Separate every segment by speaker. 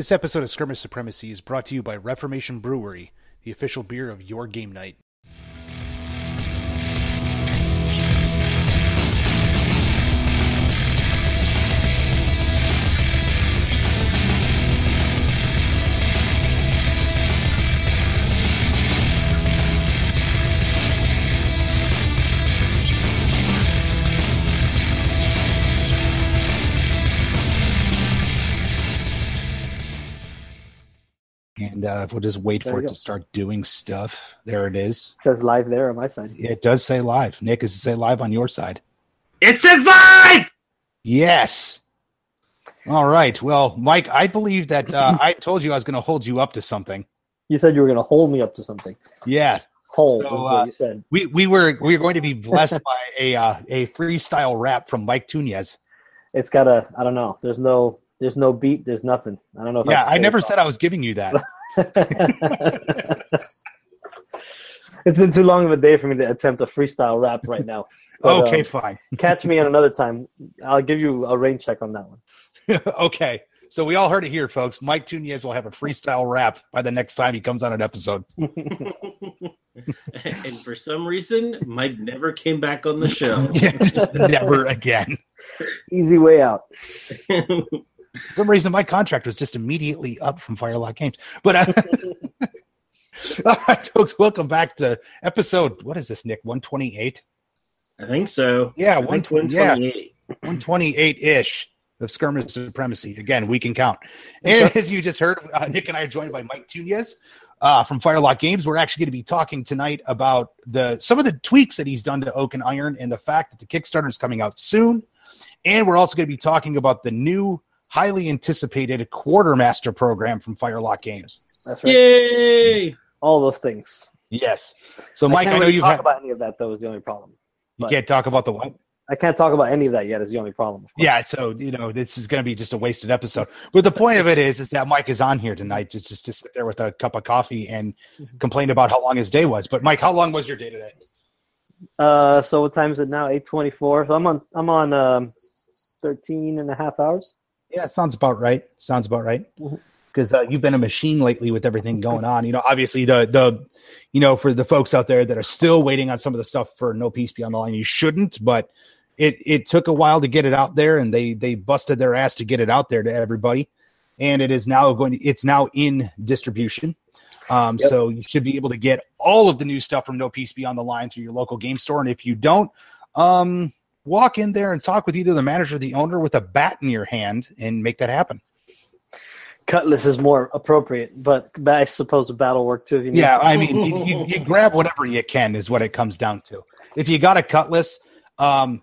Speaker 1: This episode of Skirmish Supremacy is brought to you by Reformation Brewery, the official beer of your game night. And uh, we'll just wait
Speaker 2: There
Speaker 1: for it
Speaker 2: go.
Speaker 1: to start doing stuff. There it is.
Speaker 2: It says live there on my side.
Speaker 1: It does say live. Nick, does it say live on your side?
Speaker 3: It says live.
Speaker 1: Yes. All right. Well, Mike, I believe that uh, I told you I was going to hold you up to something.
Speaker 2: You said you were going to hold me up to something.
Speaker 1: Yeah.
Speaker 2: Hold
Speaker 1: So,
Speaker 2: is what
Speaker 1: uh,
Speaker 2: you said.
Speaker 1: We we were we were going to be blessed by a uh, a freestyle rap from Mike Tunez.
Speaker 2: It's got a. I don't know. There's no. There's no beat. There's nothing. I don't know. If
Speaker 1: Yeah,
Speaker 2: can
Speaker 1: I never said I was giving you that.
Speaker 2: it's been too long of a day for me to attempt a freestyle rap right now. But,
Speaker 1: okay,
Speaker 2: um,
Speaker 1: fine.
Speaker 2: catch me on another time. I'll give you a rain check on that one.
Speaker 1: okay. So we all heard it here, folks. Mike Tunez will have a freestyle rap by the next time he comes on an episode.
Speaker 3: and for some reason, Mike never came back on the show.
Speaker 1: Yeah, just never again.
Speaker 2: Easy way out.
Speaker 1: For some reason, my contract was just immediately up from Firelock Games. But uh, all right, folks, welcome back to episode. What is this, Nick? One twenty eight.
Speaker 3: I think so.
Speaker 1: Yeah, 120 yeah.
Speaker 3: 128.
Speaker 1: 128 ish of skirmish supremacy. Again, we can count. And as you just heard, uh, Nick and I are joined by Mike Tunez uh, from Firelock Games. We're actually going to be talking tonight about the some of the tweaks that he's done to Oak and Iron and the fact that the Kickstarter is coming out soon. And we're also going to be talking about the new, highly anticipated Quartermaster program from Firelock Games.
Speaker 2: That's right.
Speaker 3: Yay!
Speaker 2: All those things.
Speaker 1: Yes. So, Mike, I,
Speaker 2: can't
Speaker 1: know
Speaker 2: really
Speaker 1: you've
Speaker 2: talk
Speaker 1: had,
Speaker 2: about any of that though. Is the only problem.
Speaker 1: you can't talk about the what?
Speaker 2: I can't talk about any of that yet. Is the only problem.
Speaker 1: Yeah, so you know this is going to be just a wasted episode. But the point of it is, is that Mike is on here tonight just just to sit there with a cup of coffee and complain about how long his day was. But Mike, how long was your day today?
Speaker 2: Uh, so what time is it now? Eight twenty-four. So I'm on. I'm on um, 13 and a half hours.
Speaker 1: Yeah, sounds about right. Sounds about right. Because uh, you've been a machine lately with everything going on. You know, obviously the the, you know, for the folks out there that are still waiting on some of the stuff for No Peace Beyond the Line, you shouldn't. But it it took a while to get it out there, and they they busted their ass to get it out there to everybody. And it is now going. To, it's now in distribution. Um,
Speaker 2: Yep.
Speaker 1: So you should be able to get all of the new stuff from No Peace Beyond the Line through your local game store. And if you don't, um, walk in there and talk with either the manager or the owner with a bat in your hand and make that happen.
Speaker 2: Cutlass is more appropriate, but I suppose the battle work too. If you
Speaker 1: Yeah,
Speaker 2: to.
Speaker 1: I mean, you, you, you grab whatever you can is what it comes down to. If you got a cutlass, um,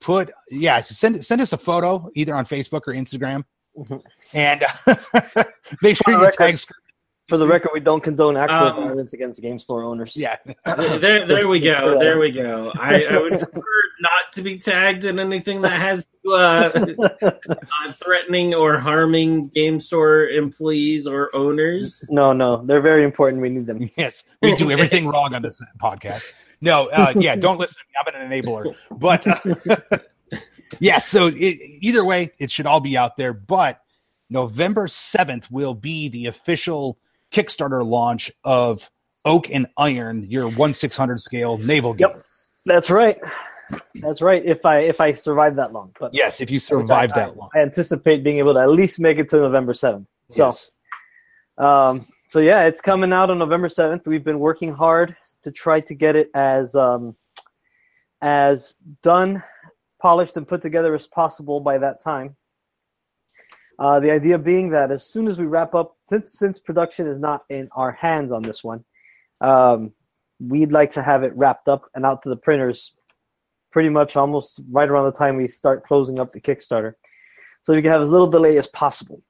Speaker 1: put yeah, send send us a photo either on Facebook or Instagram,
Speaker 2: Mhm.
Speaker 1: and make sure you tag. Scr-
Speaker 2: For the record, we don't condone actual
Speaker 3: Um,
Speaker 2: violence against game store owners.
Speaker 1: Yeah,
Speaker 3: There, there we go. There we go. I, I would prefer not to be tagged in anything that has uh, uh, threatening or harming game store employees or owners.
Speaker 2: no, no, they're very important. We need them.
Speaker 1: yes, we do everything wrong on this podcast. No, uh, yeah, don't listen to me. I'm an enabler. But uh, yeah, so it, either way, it should all be out there. But November 7th will be the official Kickstarter launch of Oak and Iron, your 1 600 scale naval game.
Speaker 2: Yep. That's right. That's right. If I if I survive that long, but
Speaker 1: Yes, if you survive
Speaker 2: I,
Speaker 1: that long.
Speaker 2: I anticipate being able to at least make it to November seventh. So,
Speaker 1: Yes.
Speaker 2: um, so yeah, it's coming out on November seventh. We've been working hard to try to get it as um, as done, polished, and put together as possible by that time. Uh, the idea being that as soon as we wrap up, since since production is not in our hands on this one, um, we'd like to have it wrapped up and out to the printers pretty much almost right around the time we start closing up the Kickstarter, so we can have as little delay as possible.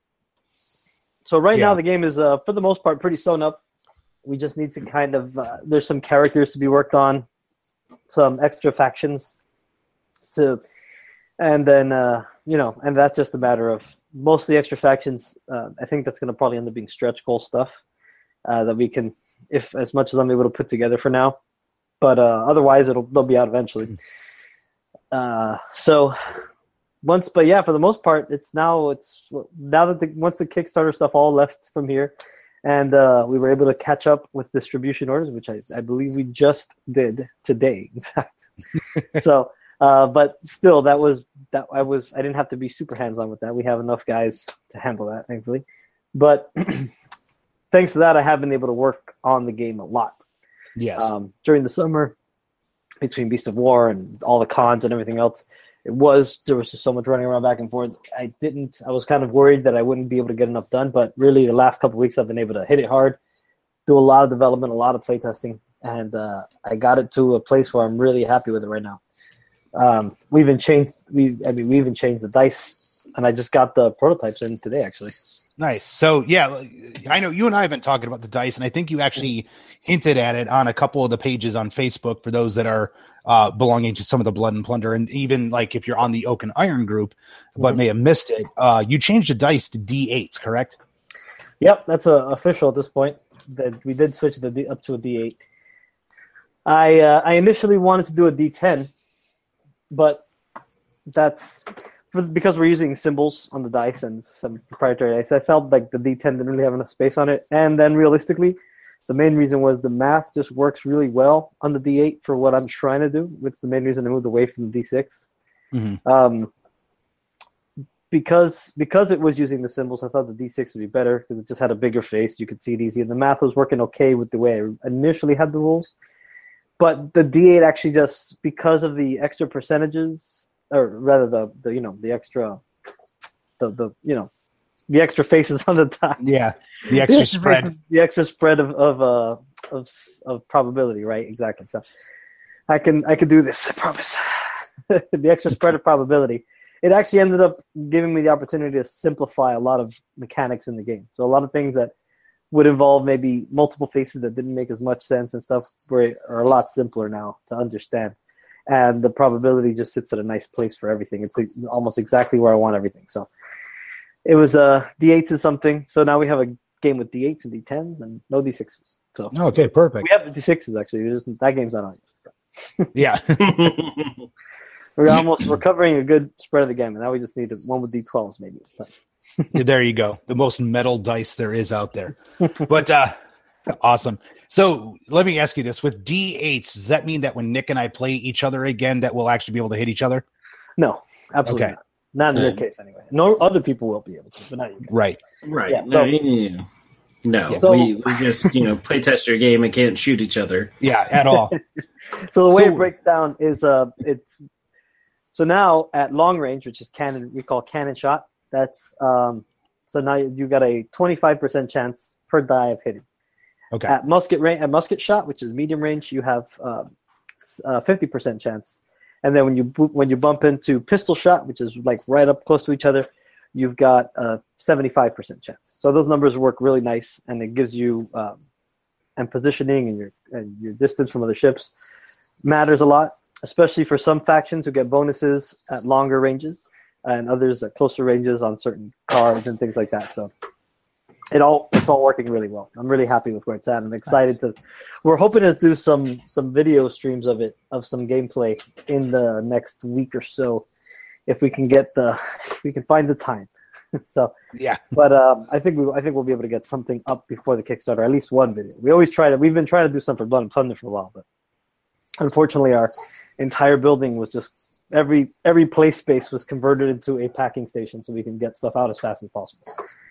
Speaker 2: So right
Speaker 1: Yeah.
Speaker 2: now the game is uh, for the most part pretty sewn up. We just need to kind of uh, there's some characters to be worked on, some extra factions to, and then uh, you know, and that's just a matter of most of the extra factions. Uh, I think that's going to probably end up being stretch goal stuff uh, that we can, if as much as I'm able to put together for now. But uh, otherwise, it'll they'll be out eventually. Uh, so once, but yeah, for the most part, it's now it's now that the once the Kickstarter stuff all left from here, and uh, we were able to catch up with distribution orders, which I, I believe we just did today, in fact. so, uh, but still, that was that I was I didn't have to be super hands on with that. We have enough guys to handle that, thankfully. But thanks to that, I have been able to work on the game a lot.
Speaker 1: Yes.
Speaker 2: Um, during the summer, between Beast of War and all the cons and everything else, it was there was just so much running around back and forth. I didn't. I was kind of worried that I wouldn't be able to get enough done, but really, the last couple weeks I've been able to hit it hard, do a lot of development, a lot of playtesting, and uh, I got it to a place where I'm really happy with it right now. Um, we even changed. We I mean, we even changed the dice, and I just got the prototypes in today, actually.
Speaker 1: Nice. So yeah, I know you and I have been talking about the dice, and I think you actually hinted at it on a couple of the pages on Facebook for those that are uh, belonging to some of the Blood and Plunder, and even like if you're on the Oak and Iron group, but mm-hmm. may have missed it. Uh, you changed the dice to D8s, correct?
Speaker 2: Yep, that's uh, official at this point. That we did switch the D up to a D8. I uh, I initially wanted to do a D10, but that's for, because we're using symbols on the dice and some proprietary dice. I felt like the D10 didn't really have enough space on it, and then realistically, the main reason was the math just works really well on the D8 for what I'm trying to do. Which the main reason I moved away from the D6. Mm-hmm. Um, because because it was using the symbols, I thought the D6 would be better because it just had a bigger face. You could see it easy, and the math was working okay with the way I initially had the rules. But the D8 actually just because of the extra percentages, or rather the, the you know the extra the the you know the extra faces on the top.
Speaker 1: Yeah, the extra spread.
Speaker 2: The extra spread of of uh of of probability, right? Exactly. So I can I can do this. I promise. the extra spread of probability. It actually ended up giving me the opportunity to simplify a lot of mechanics in the game. So a lot of things that would involve maybe multiple faces that didn't make as much sense and stuff were are a lot simpler now to understand. And the probability just sits at a nice place for everything. It's almost exactly where I want everything. So it was uh, D8s and something. So now we have a game with D8s and D10s and no D6s. So
Speaker 1: okay, perfect.
Speaker 2: We have the D6s actually. that game's not on.
Speaker 1: yeah.
Speaker 2: we're almost we're covering a good spread of the game, and now we just need one with D12s maybe.
Speaker 1: there you go. The most metal dice there is out there. But uh awesome. So let me ask you this: with D8s, does that mean that when Nick and I play each other again, that we'll actually be able to hit each other?
Speaker 2: No, absolutely okay. not. Not in your case, anyway. No other people will be able to, but not you. Guys.
Speaker 1: Right.
Speaker 3: Right. Yeah, so, no, no so, we, we just you know play test your game and can't shoot each other.
Speaker 1: Yeah, at all.
Speaker 2: so the way so, it breaks down is uh it's so now at long range, which is cannon, we call cannon shot. That's um so now you got a twenty five percent chance per die of hitting. Okay. At musket range, at musket shot, which is medium range, you have um, uh, fifty percent chance and then when you when you bump into pistol shot, which is like right up close to each other, you've got a 75% chance. So those numbers work really nice, and it gives you um, and positioning and your and your distance from other ships matters a lot, especially for some factions who get bonuses at longer ranges and others at closer ranges on certain cards and things like that. So it all it's all working really well. I'm really happy with where it's at. I'm excited nice. to. We're hoping to do some some video streams of it of some gameplay in the next week or so, if we can get the if we can find the time. so
Speaker 1: yeah,
Speaker 2: but um, I think we I think we'll be able to get something up before the Kickstarter, at least one video. We always try to. We've been trying to do something for Blood and Plunder for a while, but unfortunately, our entire building was just every every play space was converted into a packing station so we can get stuff out as fast as possible.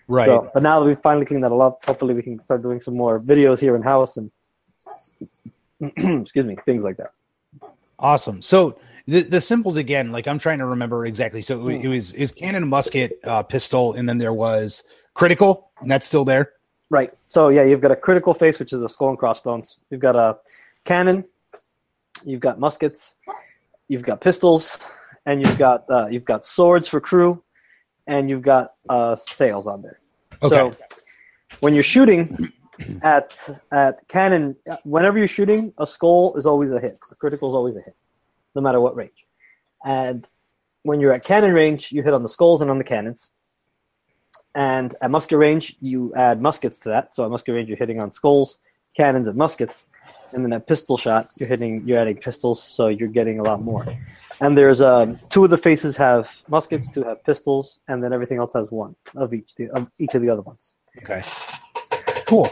Speaker 1: Right.
Speaker 2: So, but now that we've finally cleaned that up, hopefully we can start doing some more videos here in house and excuse me, things like that.
Speaker 1: Awesome. So the the symbols again, like I'm trying to remember exactly. So it, it was is cannon, musket, uh, pistol, and then there was critical, and that's still there.
Speaker 2: Right. So yeah, you've got a critical face, which is a skull and crossbones. You've got a cannon. You've got muskets you've got pistols, and you've got uh, you've got swords for crew, and you've got uh, sails on there. Okay. So when you're shooting at at cannon, whenever you're shooting, a skull is always a hit. A critical is always a hit, no matter what range. And when you're at cannon range, you hit on the skulls and on the cannons. And at musket range, you add muskets to that. So at musket range, you're hitting on skulls, cannons, and muskets. And then at pistol shot, you're hitting, you're adding pistols, so you're getting a lot more. And there's um, two of the faces have muskets, two have pistols, and then everything else has one of each the, of each of the other ones.
Speaker 1: Okay. Cool.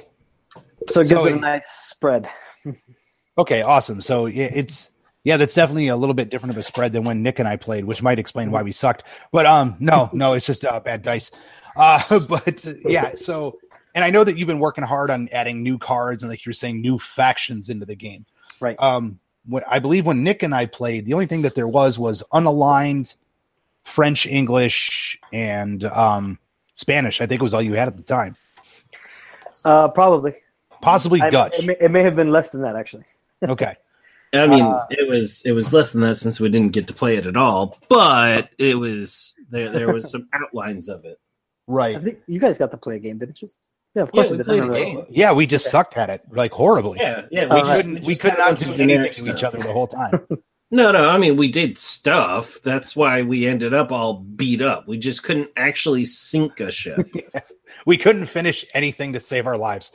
Speaker 2: So it gives
Speaker 1: So
Speaker 2: it a nice spread.
Speaker 1: Okay, awesome. So yeah, it's yeah, that's definitely a little bit different of a spread than when Nick and I played, which might explain why we sucked. But um, no, no, it's just uh, bad dice. Uh, but uh, yeah, so and I know that you've been working hard on adding new cards and like you're saying new factions into the game.
Speaker 2: Right.
Speaker 1: Um, what I believe when Nick and I played, the only thing that there was was unaligned French, English, and um, Spanish. I think it was all you had at the time.
Speaker 2: Uh, probably.
Speaker 1: Possibly
Speaker 2: I-
Speaker 1: Dutch.
Speaker 2: it, may, it may have been less than that actually.
Speaker 1: Okay.
Speaker 3: I mean,
Speaker 2: Uh,
Speaker 3: it was it was less than that since we didn't get to play it at all, but it was there. There was some outlines of it.
Speaker 1: Right.
Speaker 2: I think you guys got to play a game, didn't you? Yeah, of course
Speaker 3: Yeah, we played a
Speaker 2: remember.
Speaker 3: game.
Speaker 1: Yeah, we just sucked at it like horribly.
Speaker 3: Yeah, yeah.
Speaker 1: We
Speaker 3: just-
Speaker 1: couldn't. We could
Speaker 3: had a
Speaker 1: not do anything
Speaker 3: generic
Speaker 1: to each other the whole time.
Speaker 3: No, no. I mean, we did stuff. That's why we ended up all beat up. We just couldn't actually sink a ship.
Speaker 1: we couldn't finish anything to save our lives.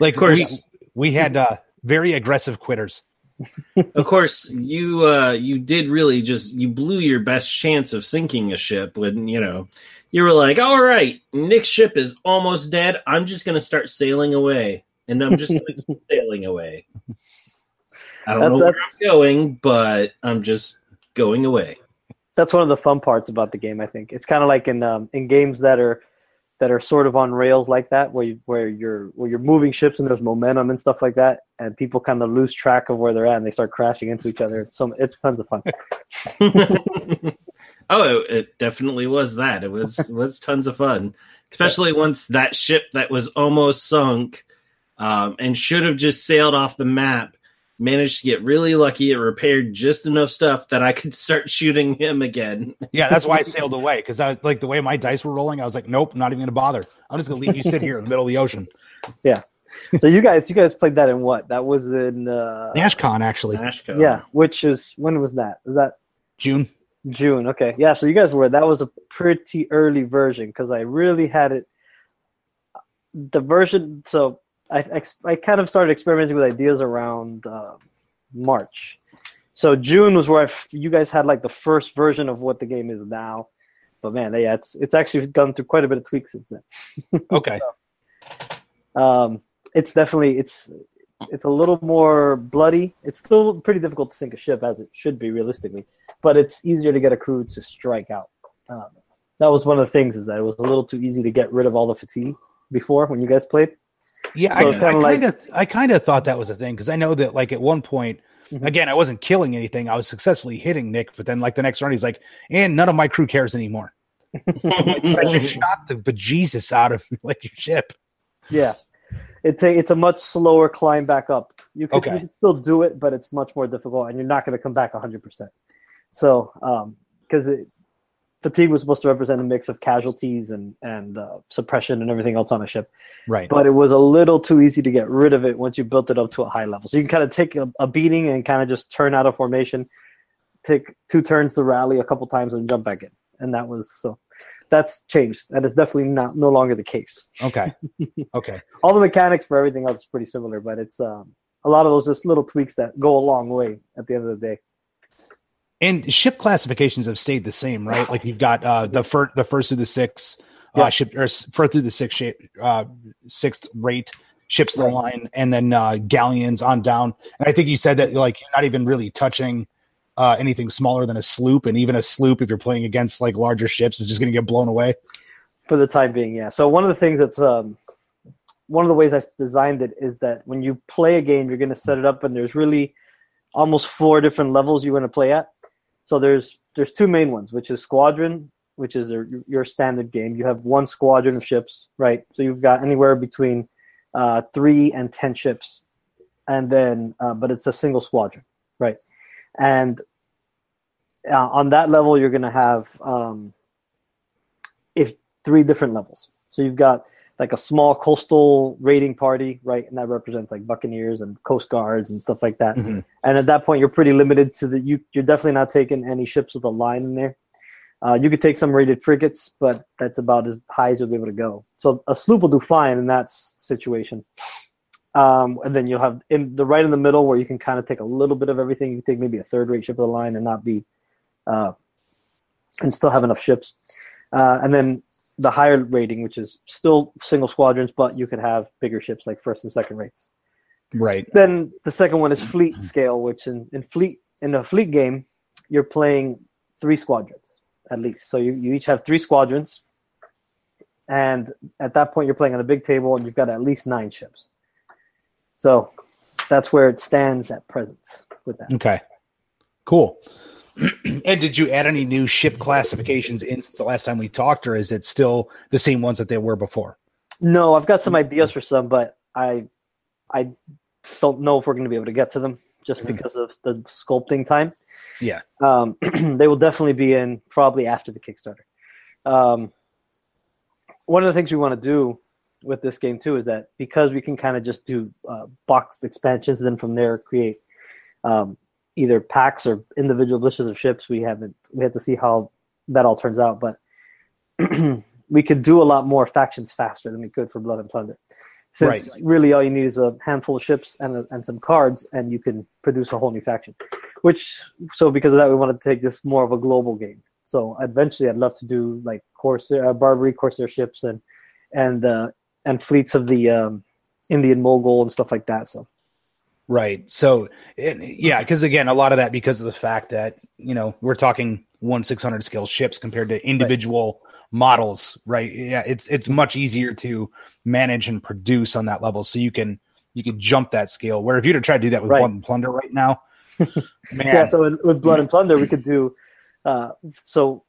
Speaker 1: Like
Speaker 3: Of course.
Speaker 1: we, we had uh, very aggressive quitters.
Speaker 3: Of course, you uh, you did really just you blew your best chance of sinking a ship when you know you were like, "All right, Nick's ship is almost dead. I'm just going to start sailing away, and I'm just to keep sailing away." I don't
Speaker 2: That's-
Speaker 3: know where I'm
Speaker 2: that's-
Speaker 3: going, but I'm just going away.
Speaker 2: That's one of the fun parts about the game. I think it's kind of like in um, in games that are that are sort of on rails like that, where you, where you're where you're moving ships and there's momentum and stuff like that, and people kind of lose track of where they're at and they start crashing into each other. It's some it's tons of fun.
Speaker 3: oh, it, it definitely was that. It was was tons of fun, especially once that ship that was almost sunk um, and should have just sailed off the map managed to get really lucky. It repaired just enough stuff that I could start shooting him again.
Speaker 1: Yeah, that's why I sailed away because I was like the way my dice were rolling. I was like, nope, not even going to bother. I'm just going to leave you sit here in the middle of the ocean. Yeah.
Speaker 2: So you guys you guys played that in what? That was in uh,
Speaker 1: NashCon actually,
Speaker 3: Ashko.
Speaker 2: yeah, which is when was that? Was that
Speaker 1: June.
Speaker 2: June. Okay. Yeah. So you guys were, that was a pretty early version because I really had it. The version, so I, ex- I kind of started experimenting with ideas around uh, March. So June was where I f- you guys had like the first version of what the game is now. But man, yeah, it's it's actually gone through quite a bit of tweaks since then.
Speaker 1: Okay.
Speaker 2: Um, it's definitely it's it's a little more bloody. It's still pretty difficult to sink a ship as it should be realistically, but it's easier to get a crew to strike out. Um, that was one of the things is that it was a little too easy to get rid of all the fatigue before when you guys played.
Speaker 1: Yeah,
Speaker 2: So
Speaker 1: I, I
Speaker 2: like-
Speaker 1: kind of, I kind of thought that was a thing because I know that like at one point,
Speaker 2: Mhm.
Speaker 1: again, I wasn't killing anything. I was successfully hitting Nick, but then like the next round, he's like, and none of my crew cares anymore. I just shot the bejesus out of like your ship.
Speaker 2: Yeah, it's a it's a much slower climb back up. You can,
Speaker 1: Okay.
Speaker 2: you can still do it, but it's much more difficult, and you're not going to come back 100. percent So, um because it fatigue was supposed to represent a mix of casualties and and uh, suppression and everything else on a ship.
Speaker 1: Right.
Speaker 2: but it was a little too easy to get rid of it once you built it up to a high level. So you can kind of take a, a beating and kind of just turn out of formation, take two turns to rally a couple times and jump back in. And that was so that's changed. That is definitely not no longer the case.
Speaker 1: Okay. Okay.
Speaker 2: All the mechanics for everything else is pretty similar, but it's um, a lot of those just little tweaks that go a long way at the end of the day.
Speaker 1: And ship classifications have stayed the same, right? Like you've got uh, the first, the first through the six uh,
Speaker 2: Yeah.
Speaker 1: ship, or first through the six shape, uh, sixth rate ships of the line, and then uh, galleons on down. And I think you said that like you're not even really touching uh, anything smaller than a sloop, and even a sloop, if you're playing against like larger ships, is just going to get blown away.
Speaker 2: for the time being yeah so one of the things that's um, one of the ways i designed it is that when you play a game you're going to set it up and there's really almost four different levels you want to play at so there's there's two main ones which is squadron which is your, your standard game. You have one squadron of ships right? So you've got anywhere between uh, three and ten ships. And then uh, but it's a single squadron right? And uh, on that level you're going to have um, if three different levels. So you've got like a small coastal raiding party, right? And that represents like buccaneers and coast guards and stuff like that.
Speaker 1: Mhm.
Speaker 2: And at that point, you're pretty limited to the you. You're definitely not taking any ships with a line in there. Uh, you could take some rated frigates, but that's about as high as you'll be able to go. So a sloop will do fine in that situation. Um, and then you'll have in the right in the middle where you can kind of take a little bit of everything. You can take maybe a third rate ship of the line and not be, uh, and still have enough ships. Uh, and then the higher rating, which is still single squadrons, but you could have bigger ships like first and second rates.
Speaker 1: Right.
Speaker 2: Then the second one is mm-hmm. fleet scale, which in, in fleet in a fleet game, you're playing three squadrons at least. So you, you each have three squadrons. And at that point you're playing on a big table and you've got at least nine ships. So that's where it stands at present with that.
Speaker 1: Okay. Cool. and did you add any new ship classifications in since the last time we talked, or is it still the same ones that they were before?
Speaker 2: No, I've got some ideas for some, but I I don't know if we're going to be able to get to them just
Speaker 1: Mm-hmm.
Speaker 2: because of the sculpting time.
Speaker 1: Yeah.
Speaker 2: Um, they will definitely be in probably after the Kickstarter. Um, one of the things we want to do with this game too is that because we can kind of just do uh, boxed expansions, then from there create um, either packs or individual blitzes of ships. We haven't we have to see how that all turns out, but we could do a lot more factions faster than we could for Blood and Plunder. Since
Speaker 1: Right.
Speaker 2: really all you need is a handful of ships and a, and some cards, and you can produce a whole new faction. Which so because of that, we wanted to take this more of a global game. So eventually, I'd love to do like Corsair, uh, Barbary Corsair ships and and uh, and fleets of the um, Indian Mogul and stuff like that. So
Speaker 1: Right. So, yeah, because again, a lot of that because of the fact that you know we're talking one six hundred scale ships compared to individual models, right? Yeah, it's it's much easier to manage and produce on that level, so you can you can jump that scale. Where if you were to try to do that with
Speaker 2: Right.
Speaker 1: Blood and Plunder right now,
Speaker 2: yeah, so in, with Blood and Plunder, we could do uh, so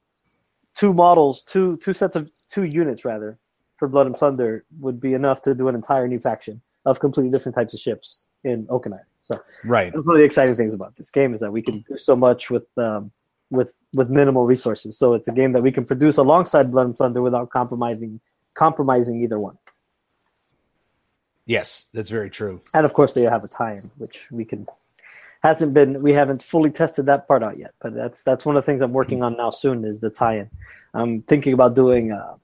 Speaker 2: two models, two two sets of two units rather for Blood and Plunder would be enough to do an entire new faction of completely different types of ships in Oak and Iron. So
Speaker 1: right,
Speaker 2: that's one of the exciting things about this game is that we can do so much with um, with with minimal resources. So it's a game that we can produce alongside Blood and Plunder without compromising compromising either one.
Speaker 1: yes, that's very true.
Speaker 2: And of course, they have a tie-in, which we can hasn't been we haven't fully tested that part out yet. But that's that's one of the things I'm working on now. Soon is the tie-in. I'm thinking about doing uh,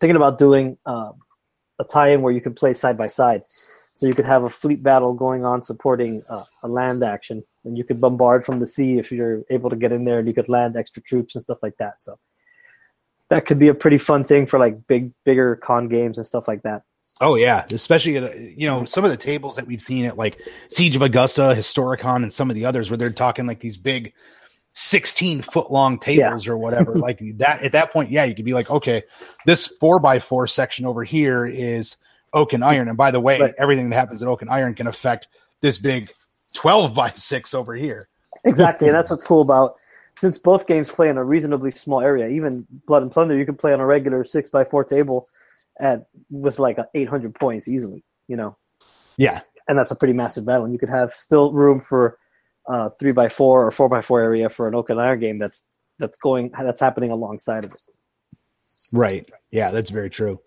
Speaker 2: thinking about doing uh, a tie-in where you can play side by side. So you could have a fleet battle going on supporting uh, a land action, and you could bombard from the sea if you're able to get in there, and you could land extra troops and stuff like that. So that could be a pretty fun thing for like big, bigger con games and stuff like that.
Speaker 1: Oh yeah, especially uh, you know some of the tables that we've seen at like Siege of Augusta, Historicon, and some of the others where they're talking like these big sixteen foot long tables or whatever. like that at that point, yeah, you could be like, okay, this four by four section over here is oak and iron, and by the way,
Speaker 2: Right.
Speaker 1: everything that happens at oak and iron can affect this big twelve by six over here.
Speaker 2: Exactly, and that's what's cool about since both games play in a reasonably small area. Even Blood and Plunder, you can play on a regular six by four table at with like 800 points easily. You know,
Speaker 1: Yeah,
Speaker 2: and that's a pretty massive battle. And you could have still room for uh, three by four or four by four area for an oak and iron game that's that's going that's happening alongside of it.
Speaker 1: Right. Yeah, that's very true.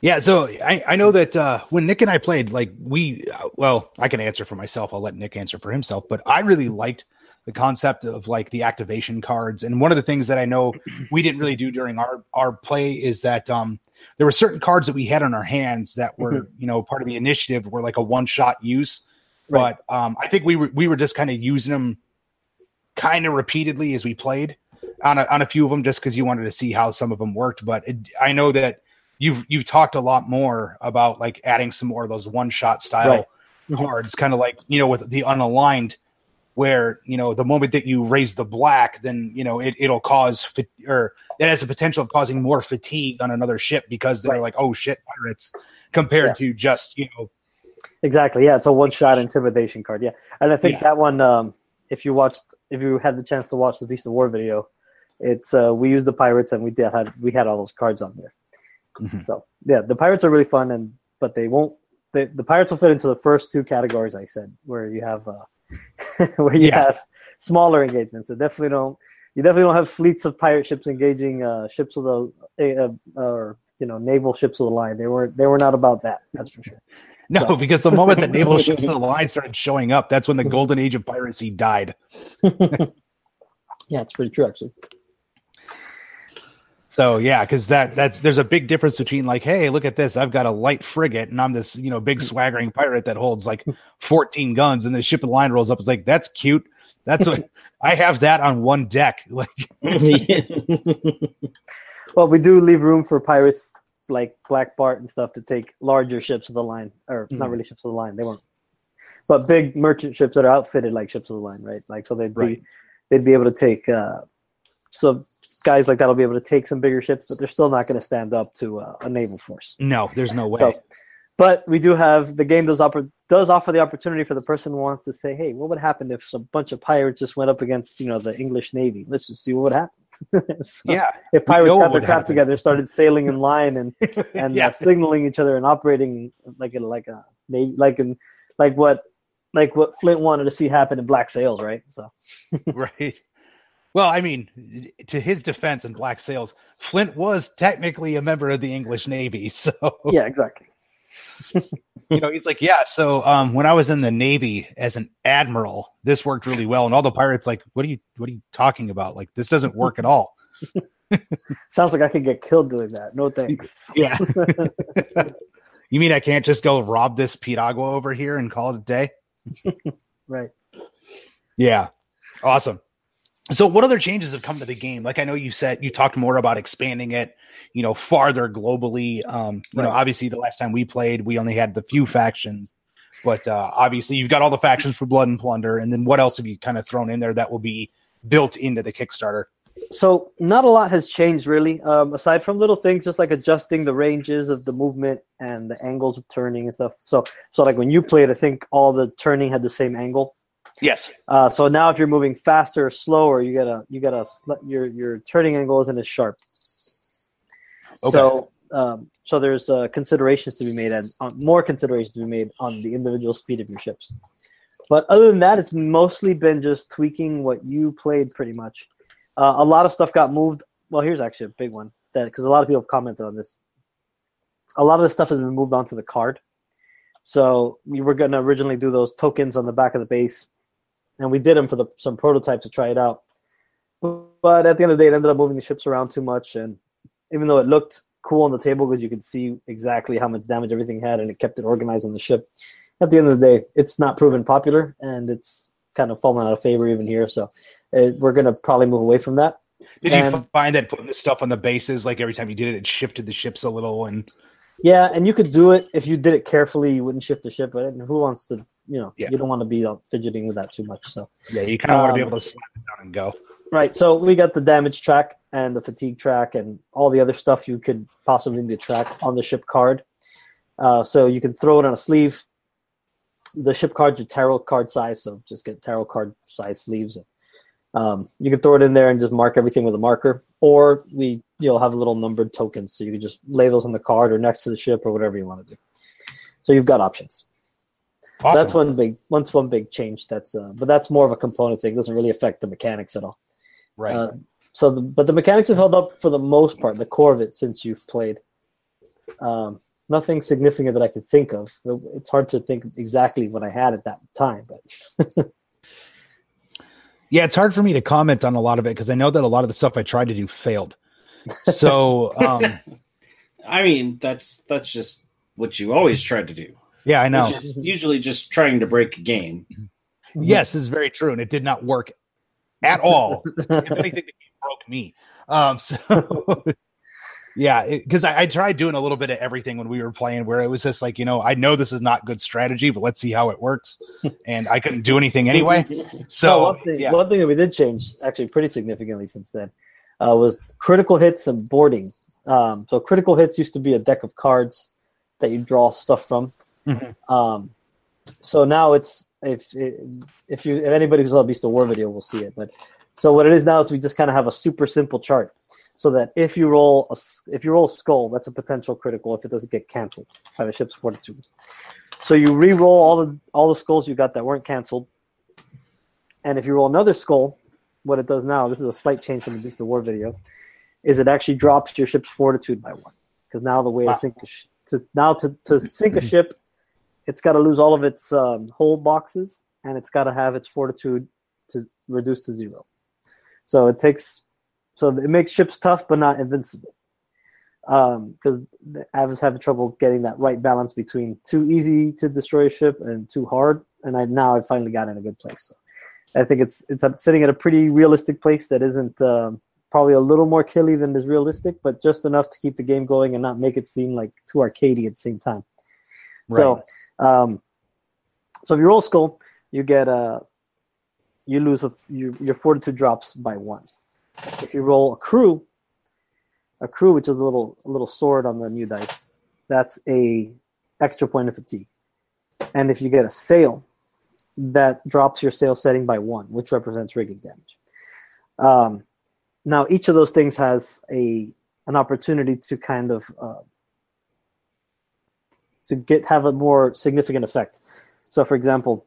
Speaker 1: Yeah, so I, I know that uh, when Nick and I played, like we, uh, well, I can answer for myself. I'll let Nick answer for himself, but I really liked the concept of like the activation cards. And one of the things that I know we didn't really do during our our play is that um, there were certain cards that we had on our hands that were, you know, part of the initiative were like a one shot use.
Speaker 2: Right.
Speaker 1: But um, I think we were we were just kind of using them kind of repeatedly as we played on a, on a few of them just because you wanted to see how some of them worked. But it, I know that you've you've talked a lot more about like adding some more of those one shot style
Speaker 2: Right. Mhm.
Speaker 1: cards, kind of like you know with the unaligned, where you know the moment that you raise the black, then you know it it'll cause or it has the potential of causing more fatigue on another ship because they're
Speaker 2: Right.
Speaker 1: like oh shit pirates compared
Speaker 2: Yeah.
Speaker 1: to just you know
Speaker 2: Exactly. Yeah, it's a one shot intimidation card. Yeah, and I think
Speaker 1: Yeah.
Speaker 2: that one, um, if you watched, if you had the chance to watch the Beast of War video, it's uh, we used the pirates and we did had we had all those cards on there.
Speaker 1: Mhm.
Speaker 2: So yeah, the pirates are really fun, and but they won't. They, the pirates will fit into the first two categories I said, where you have uh, where you
Speaker 1: Yeah.
Speaker 2: have smaller engagements. So definitely don't. You definitely don't have fleets of pirate ships engaging uh, ships of the uh, or you know naval ships of the line. They were they were not about that. That's for sure.
Speaker 1: no
Speaker 2: So-
Speaker 1: because the moment the naval ships of the line started showing up, that's when the golden age of piracy died.
Speaker 2: Yeah, it's pretty true actually.
Speaker 1: So yeah, because that that's there's a big difference between like, hey, look at this, I've got a light frigate and I'm this you know big swaggering pirate that holds like 14 guns, and the ship of the line rolls up. It's like that's cute. That's what I have that on one deck. Like,
Speaker 2: well, we do leave room for pirates like Black Bart and stuff to take larger ships of the line, or mm. not really ships of the line. They weren't, but big merchant ships that are outfitted like ships of the line, right? Like so they'd be right. they'd be able to take. Uh, so guys like that'll be able to take some bigger ships, but they're still not going to stand up to uh, a naval force.
Speaker 1: No, there's no way. So,
Speaker 2: but we do have the game does offer does offer the opportunity for the person who wants to say, "Hey, what would happen if a bunch of pirates just went up against you know the English Navy? Let's just see what would happen."
Speaker 1: so yeah,
Speaker 2: if pirates got their crap together, started sailing in line and and yeah. uh, signaling each other and operating like a like a navy, like in like what like what Flint wanted to see happen in Black Sails, right? So
Speaker 1: right. Well, I mean, to his defense in Black Sails, Flint was technically a member of the English Navy. So
Speaker 2: yeah, exactly.
Speaker 1: you know, he's like, yeah. So um, when I was in the Navy as an admiral, this worked really well, and all the pirates like, what are you, what are you talking about? Like, this doesn't work at all.
Speaker 2: Sounds like I could get killed doing that. No thanks.
Speaker 1: Yeah. you mean I can't just go rob this piragua over here and call it a day?
Speaker 2: right.
Speaker 1: Yeah. Awesome. So, what other changes have come to the game? Like I know you said you talked more about expanding it, you know, farther globally. Um, you right. know, obviously the last time we played, we only had the few factions, but uh, obviously you've got all the factions for Blood and Plunder, and then what else have you kind of thrown in there that will be built into the Kickstarter?
Speaker 2: So, not a lot has changed really, um, aside from little things, just like adjusting the ranges of the movement and the angles of turning and stuff. So, so like when you played, I think all the turning had the same angle.
Speaker 1: Yes.
Speaker 2: Uh, so now if you're moving faster or slower, you gotta you gotta your your turning angle isn't as sharp. Okay. So um, so there's uh, considerations to be made and uh, more considerations to be made on the individual speed of your ships. But other than that, it's mostly been just tweaking what you played pretty much. Uh, a lot of stuff got moved. Well, here's actually a big one that because a lot of people have commented on this. A lot of the stuff has been moved onto the card. So we were going to originally do those tokens on the back of the base and we did them for the some prototypes to try it out. But at the end of the day, it ended up moving the ships around too much, and even though it looked cool on the table because you could see exactly how much damage everything had, and it kept it organized on the ship. At the end of the day, it's not proven popular, and it's kind of fallen out of favor even here. So it, we're going to probably move away from that.
Speaker 1: Did and, you find that putting the stuff on the bases, like every time you did it, it shifted the ships a little? And
Speaker 2: yeah, and you could do it if you did it carefully. You wouldn't shift the ship, but who wants to you know yeah. you don't want to be uh, fidgeting with that too much. So
Speaker 1: yeah, you kind of um, want to be able to slap it down and go.
Speaker 2: Right. So we got the damage track and the fatigue track and all the other stuff you could possibly need to track on the ship card. Uh, so you can throw it on a sleeve. The ship cards are tarot card size, so just get tarot card size sleeves. Um, you can throw it in there and just mark everything with a marker, or we you'll have a little numbered tokens, so you can just lay those on the card or next to the ship or whatever you want to do. So you've got options. Awesome. That's one big once one big change. That's uh, but that's more of a component thing. It doesn't really affect the mechanics at all.
Speaker 1: Right. Uh,
Speaker 2: so, the, but the mechanics have held up for the most part. The core of it since you've played. Um, nothing significant that I could think of. It's hard to think exactly what I had at that time, but.
Speaker 1: yeah, it's hard for me to comment on a lot of it because I know that a lot of the stuff I tried to do failed. So, um,
Speaker 3: I mean, that's that's just what you always tried to do.
Speaker 1: Yeah, I know.
Speaker 3: usually just trying to break a game.
Speaker 1: Yes, this is very true, and it did not work at all. if anything, it broke me. Um, so yeah, because I, I, tried doing a little bit of everything when we were playing, where it was just like, you know, I know this is not good strategy, but let's see how it works. and I couldn't do anything anyway. So
Speaker 2: one, thing, yeah. one thing that we did change, actually, pretty significantly since then, uh, was critical hits and boarding. Um, so critical hits used to be a deck of cards that you draw stuff from. Mm-hmm. Um, so now it's if if you if anybody who's on Beast of War video will see it. But so what it is now is we just kind of have a super simple chart, so that if you roll a if you roll skull, that's a potential critical if it doesn't get canceled by the ship's fortitude. So you re-roll all the all the skulls you got that weren't canceled, and if you roll another skull, what it does now, this is a slight change from the Beast of War video, is it actually drops your ship's fortitude by one because now the way wow. to sink a sh- to now to, to sink a ship it's got to lose all of its um, hold boxes and it's got to have its fortitude to reduce to zero. So it takes so it makes ships tough but not invincible. Because um, I was having trouble getting that right balance between too easy to destroy a ship and too hard, and I now I finally got in a good place. So I think it's it's sitting at a pretty realistic place that isn't um, probably a little more killy than is realistic, but just enough to keep the game going and not make it seem like too arcadey at the same time. Right. So, um, so if you roll skull, you get a uh, you lose a, you, your fortitude drops by one. If you roll a crew, a crew which is a little a little sword on the new dice, that's a extra point of fatigue. And if you get a sail, that drops your sail setting by one, which represents rigging damage. Um, now, each of those things has a an opportunity to kind of uh, to get have a more significant effect. So, for example,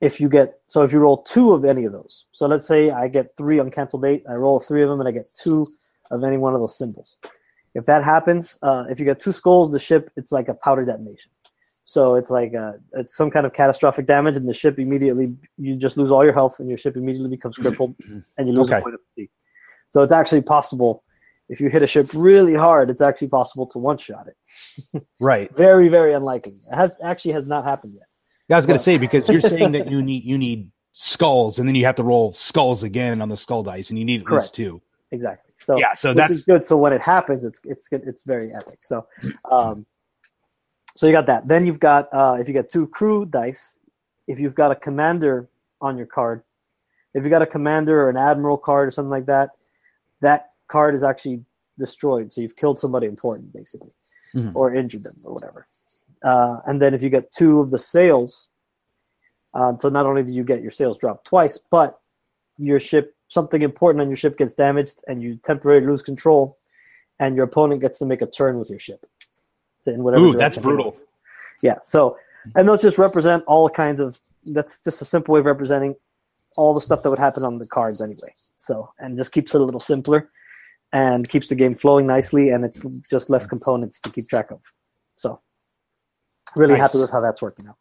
Speaker 2: if you get so if you roll two of any of those, so let's say I get three on cancel date, I roll three of them, and I get two of any one of those symbols. If that happens, uh, if you get two skulls, the ship it's like a powder detonation. So it's like a, it's some kind of catastrophic damage, and the ship immediately you just lose all your health, and your ship immediately becomes crippled, and you lose okay. a point of fatigue. So it's actually possible if you hit a ship really hard, it's actually possible to one shot it.
Speaker 1: right.
Speaker 2: Very, very unlikely. It has actually has not happened yet.
Speaker 1: Yeah, I was going to say because you're saying that you need you need skulls, and then you have to roll skulls again on the skull dice, and you need at Correct. least two.
Speaker 2: Exactly. So
Speaker 1: yeah, so that's
Speaker 2: good. So when it happens, it's it's it's very epic. So, um, so you got that. Then you've got uh, if you get two crew dice, if you've got a commander on your card, if you got a commander or an admiral card or something like that, that card is actually destroyed. So you've killed somebody important, basically, mm-hmm. or injured them or whatever. Uh, and then if you get two of the sails, uh, so not only do you get your sails dropped twice, but your ship, something important on your ship gets damaged, and you temporarily lose control, and your opponent gets to make a turn with your ship.
Speaker 1: In whatever Ooh, that's brutal.
Speaker 2: Yeah. So, and those just represent all kinds of. That's just a simple way of representing all the stuff that would happen on the cards anyway. So, and just keeps it a little simpler and keeps the game flowing nicely, and it's just less components to keep track of. So, really nice. happy with how that's working out.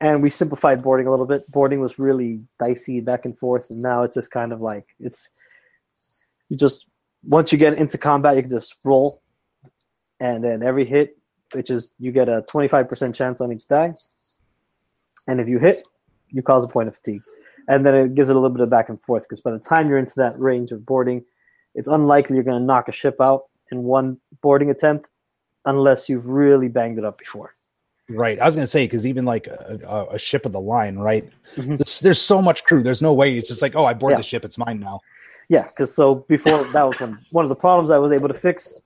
Speaker 2: And we simplified boarding a little bit. Boarding was really dicey back and forth, and now it's just kind of like it's you just once you get into combat, you can just roll, and then every hit, which is you get a twenty five percent chance on each die, and if you hit, you cause a point of fatigue and then it gives it a little bit of back and forth because by the time you're into that range of boarding, it's unlikely you're going to knock a ship out in one boarding attempt unless you've really banged it up before.
Speaker 1: Right. I was going to say because even like a, a, ship of the line, right? Mm-hmm. There's, there's, so much crew. There's no way it's just like, oh, I board yeah. the ship. It's mine now.
Speaker 2: Yeah, because so before that was one, one of the problems I was able to fix.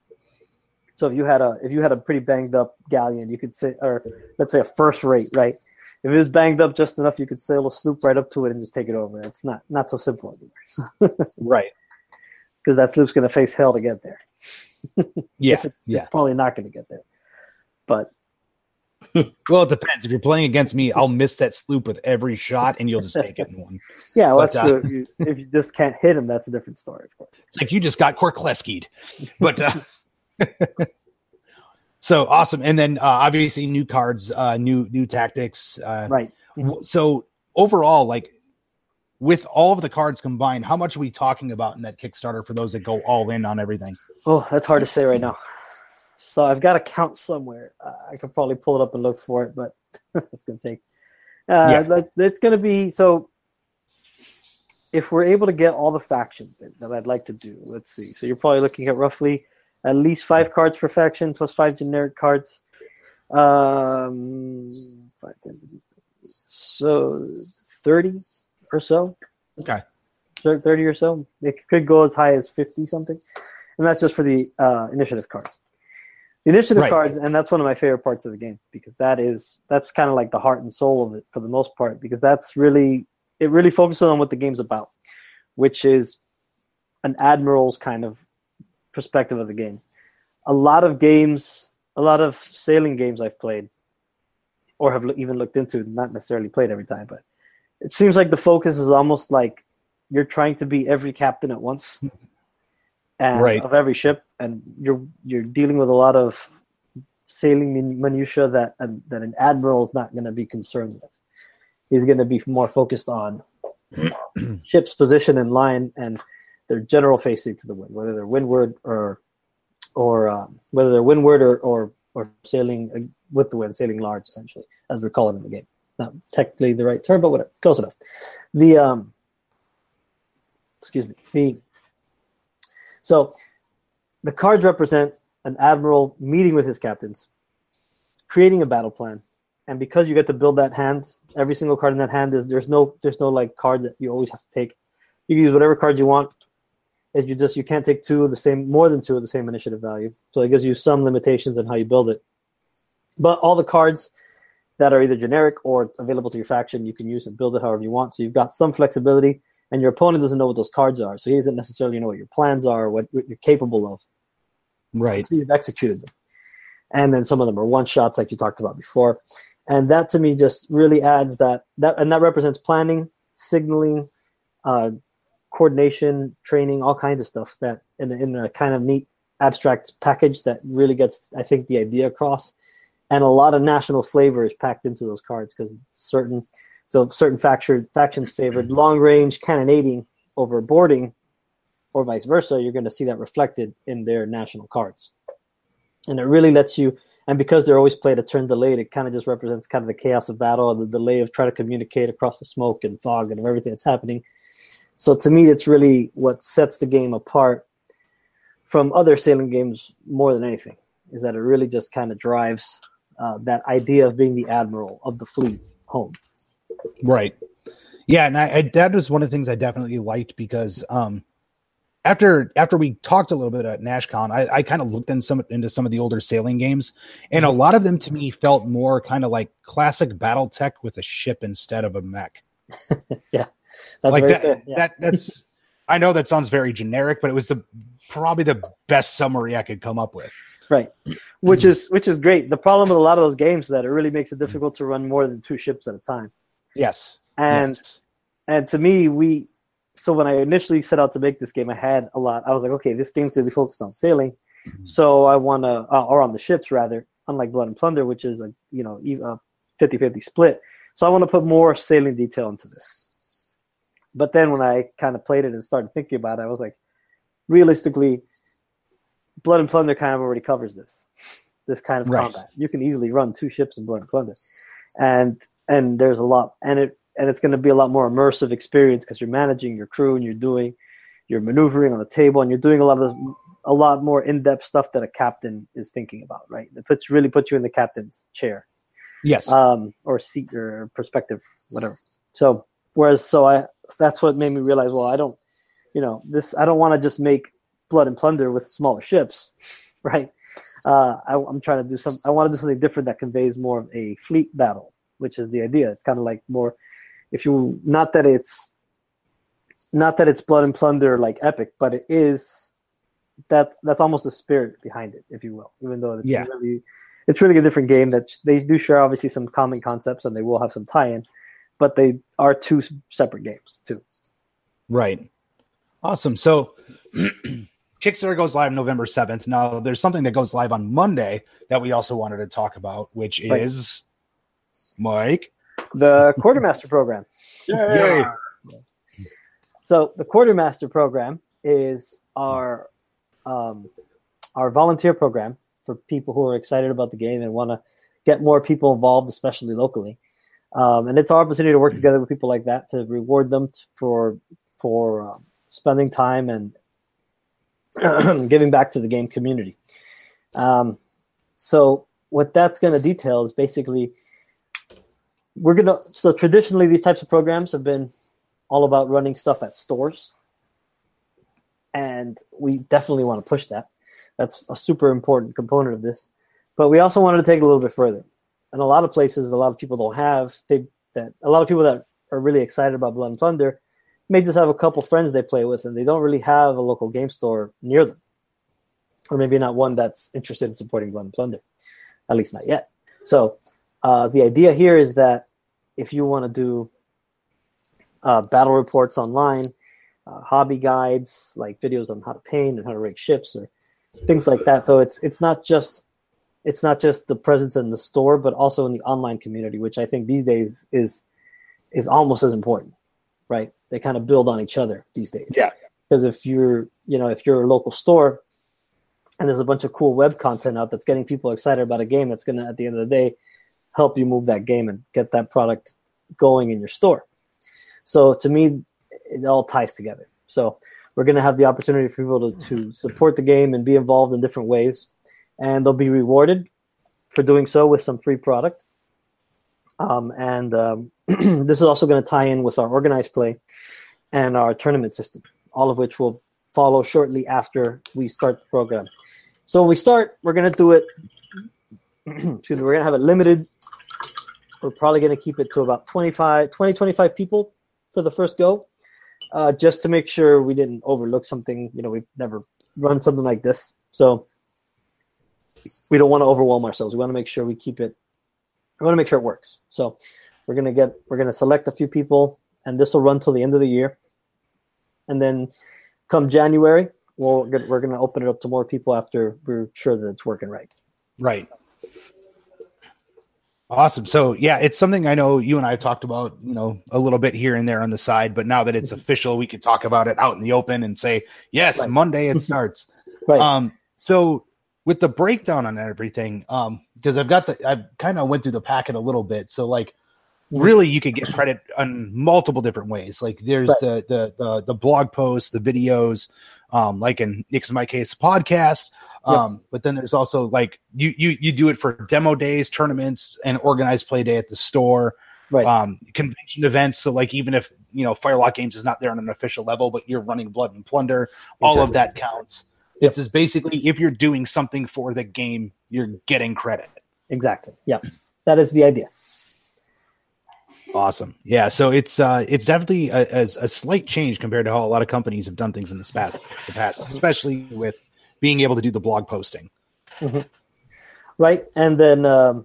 Speaker 2: So if you had a if you had a pretty banged up galleon, you could say, or let's say a first rate, right? if it was banged up just enough, you could sail a sloop right up to it and just take it over. It's not not so simple
Speaker 1: anymore. right.
Speaker 2: Because that sloop's going to face hell to get there.
Speaker 1: yeah,
Speaker 2: it's,
Speaker 1: yeah.
Speaker 2: It's probably not going to get there. But
Speaker 1: well, it depends. If you're playing against me, I'll miss that sloop with every shot, and you'll just take it in one.
Speaker 2: yeah, well, but, that's uh, true. If you, if you, just can't hit him, that's a different story, of course.
Speaker 1: It's like you just got Korkleskied. But uh, so awesome, and then uh, obviously new cards, uh, new new tactics. Uh,
Speaker 2: right.
Speaker 1: So overall, like with all of the cards combined, how much are we talking about in that Kickstarter for those that go all in on everything?
Speaker 2: Oh, that's hard to say right now. So I've got a count somewhere. Uh, I could probably pull it up and look for it, but it's going to take. Uh, yeah. It's going to be so. If we're able to get all the factions that I'd like to do, let's see. So you're probably looking at roughly at least five cards per faction plus five generic cards. Um, five, 10, so 30 or so.
Speaker 1: Okay.
Speaker 2: 30 or so. It could go as high as 50 something. And that's just for the uh, initiative cards. The initiative right. cards, and that's one of my favorite parts of the game because that is that's kind of like the heart and soul of it for the most part because that's really it really focuses on what the game's about, which is an admiral's kind of perspective of the game. A lot of games, a lot of sailing games I've played, or have even looked into, not necessarily played every time, but it seems like the focus is almost like you're trying to be every captain at once, and right. of every ship, and you're you're dealing with a lot of sailing minutia that um, that an admiral is not going to be concerned with. He's going to be more focused on ship's position in line and they're general facing to the wind, whether they're windward or or um, whether they're windward or, or or sailing uh, with the wind, sailing large, essentially, as we call it in the game. Not technically the right term, but whatever, close enough. The um, excuse me, the so the cards represent an admiral meeting with his captains, creating a battle plan, and because you get to build that hand, every single card in that hand is there's no there's no like card that you always have to take. You can use whatever card you want. Is you just you can't take two of the same more than two of the same initiative value. So it gives you some limitations on how you build it. But all the cards that are either generic or available to your faction, you can use and build it however you want. So you've got some flexibility, and your opponent doesn't know what those cards are, so he doesn't necessarily know what your plans are, what, what you're capable of.
Speaker 1: Right.
Speaker 2: So you've executed them, and then some of them are one shots, like you talked about before, and that to me just really adds that that and that represents planning, signaling, uh, coordination, training, all kinds of stuff that in, in a kind of neat abstract package that really gets, I think, the idea across and a lot of national flavor is packed into those cards because certain so certain faction, factions favored long range cannonading over boarding or vice versa you're going to see that reflected in their national cards. And it really lets you and because they're always played a turn delayed it kind of just represents kind of the chaos of battle and the delay of trying to communicate across the smoke and fog and everything that's happening. So to me it's really what sets the game apart from other sailing games more than anything is that it really just kind of drives uh, that idea of being the admiral of the fleet home.
Speaker 1: Right. Yeah, and I, I, that was one of the things I definitely liked because um, after after we talked a little bit at NashCon, I, I kind of looked in some into some of the older sailing games, and a lot of them to me felt more kind of like classic BattleTech with a ship instead of a mech.
Speaker 2: yeah,
Speaker 1: that's like that, yeah. that. That's I know that sounds very generic, but it was the probably the best summary I could come up with.
Speaker 2: Right, which is which is great. The problem with a lot of those games is that it really makes it difficult to run more than two ships at a time.
Speaker 1: Yes,
Speaker 2: and
Speaker 1: yes.
Speaker 2: and to me, we so when I initially set out to make this game, I had a lot. I was like, okay, this game's gonna be focused on sailing, mm-hmm. so I want to, uh, or on the ships rather. Unlike Blood and Plunder, which is a you know a 50-50 split, so I want to put more sailing detail into this. But then when I kind of played it and started thinking about it, I was like, realistically, Blood and Plunder kind of already covers this, this kind of right. combat. You can easily run two ships in Blood and Plunder, and and there's a lot, and it and it's going to be a lot more immersive experience because you're managing your crew and you're doing, you're maneuvering on the table and you're doing a lot of a lot more in-depth stuff that a captain is thinking about. Right, it puts really puts you in the captain's chair.
Speaker 1: Yes.
Speaker 2: Um, or seat or perspective, whatever. So whereas so I that's what made me realize. Well, I don't, you know, this I don't want to just make blood and plunder with smaller ships, right? Uh, I, am trying to do some. I want to do something different that conveys more of a fleet battle, which is the idea. It's kind of like more, if you not that it's, not that it's blood and plunder like epic, but it is. That that's almost the spirit behind it, if you will. Even though it's
Speaker 1: yeah.
Speaker 2: really, it's really a different game. That they do share obviously some common concepts, and they will have some tie-in, but they are two separate games too.
Speaker 1: Right. Awesome. So Kickstarter goes live November 7th. Now, there's something that goes live on Monday that we also wanted to talk about, which right. is Mike.
Speaker 2: The Quartermaster program.
Speaker 1: Yay.
Speaker 2: So, the Quartermaster program is our um, our volunteer program for people who are excited about the game and want to get more people involved, especially locally. Um, and it's our opportunity to work together with people like that to reward them for for um, spending time and giving back to the game community. Um, so what that's going to detail is basically we're going to so traditionally these types of programs have been all about running stuff at stores. And we definitely want to push that. That's a super important component of this. But we also wanted to take a little bit further. And a lot of places a lot of people don't have they that a lot of people that are really excited about blood and plunder may just have a couple friends they play with and they don't really have a local game store near them. Or maybe not one that's interested in supporting blood and plunder at least not yet. So uh, the idea here is that if you want to do uh, battle reports online uh, hobby guides like videos on how to paint and how to rig ships or things like that. So it's it's not just it's not just the presence in the store but also in the online community which i think these days is is almost as important right? They kind of build on each other these days.
Speaker 1: Yeah.
Speaker 2: because if you're you know if you're a local store and there's a bunch of cool web content out that's getting people excited about a game that's going to at the end of the day help you move that game and get that product going in your store so to me it all ties together so we're going to have the opportunity for people to, to support the game and be involved in different ways and they'll be rewarded for doing so with some free product um, and um, this is also going to tie in with our organized play and our tournament system all of which will follow shortly after we start the program. So when we start, we're going to do it. excuse me, we're going to have it limited. We're probably going to keep it to about 25, 20, 25 people for the first go, uh, just to make sure we didn't overlook something. You know, we've never run something like this. So we don't want to overwhelm ourselves. We want to make sure we keep it, we want to make sure it works. So we're going to get, we're going to select a few people, and this will run till the end of the year and then come January, we'll we're going to open it up to more people after we're sure that it's working right.
Speaker 1: Right. Awesome. So yeah, it's something I know you and I have talked about, you know, a little bit here and there on the side, but now that it's mm-hmm. official, we could talk about it out in the open and say, yes, right. Monday it starts. right. Um, so with the breakdown on everything, um, because I've got the, I kind of went through the packet a little bit. So like. Really you could get credit on multiple different ways like there's right. the, the, the the blog posts the videos um like in nick's my case podcast um yep. but then there's also like you you you do it for demo days tournaments and organized play day at the store right um convention events so like even if you know firelock games is not there on an official level but you're running blood and plunder exactly. all of that counts yep. it's just basically if you're doing something for the game you're getting credit
Speaker 2: exactly yeah that is the idea
Speaker 1: Awesome. Yeah. So it's uh, it's definitely a, a, a, slight change compared to how a lot of companies have done things in the past, the past, especially with being able to do the blog posting.
Speaker 2: Mm-hmm. Right, and then um,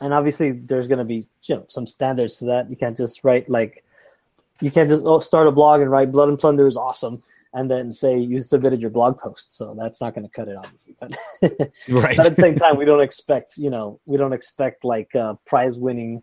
Speaker 2: and obviously there's going to be you know some standards to that. You can't just write like you can't just oh, start a blog and write "Blood and Plunder is awesome." and then say you submitted your blog post. So that's not going to cut it, obviously. But, right. but at the same time, we don't expect, you know, we don't expect like uh, prize winning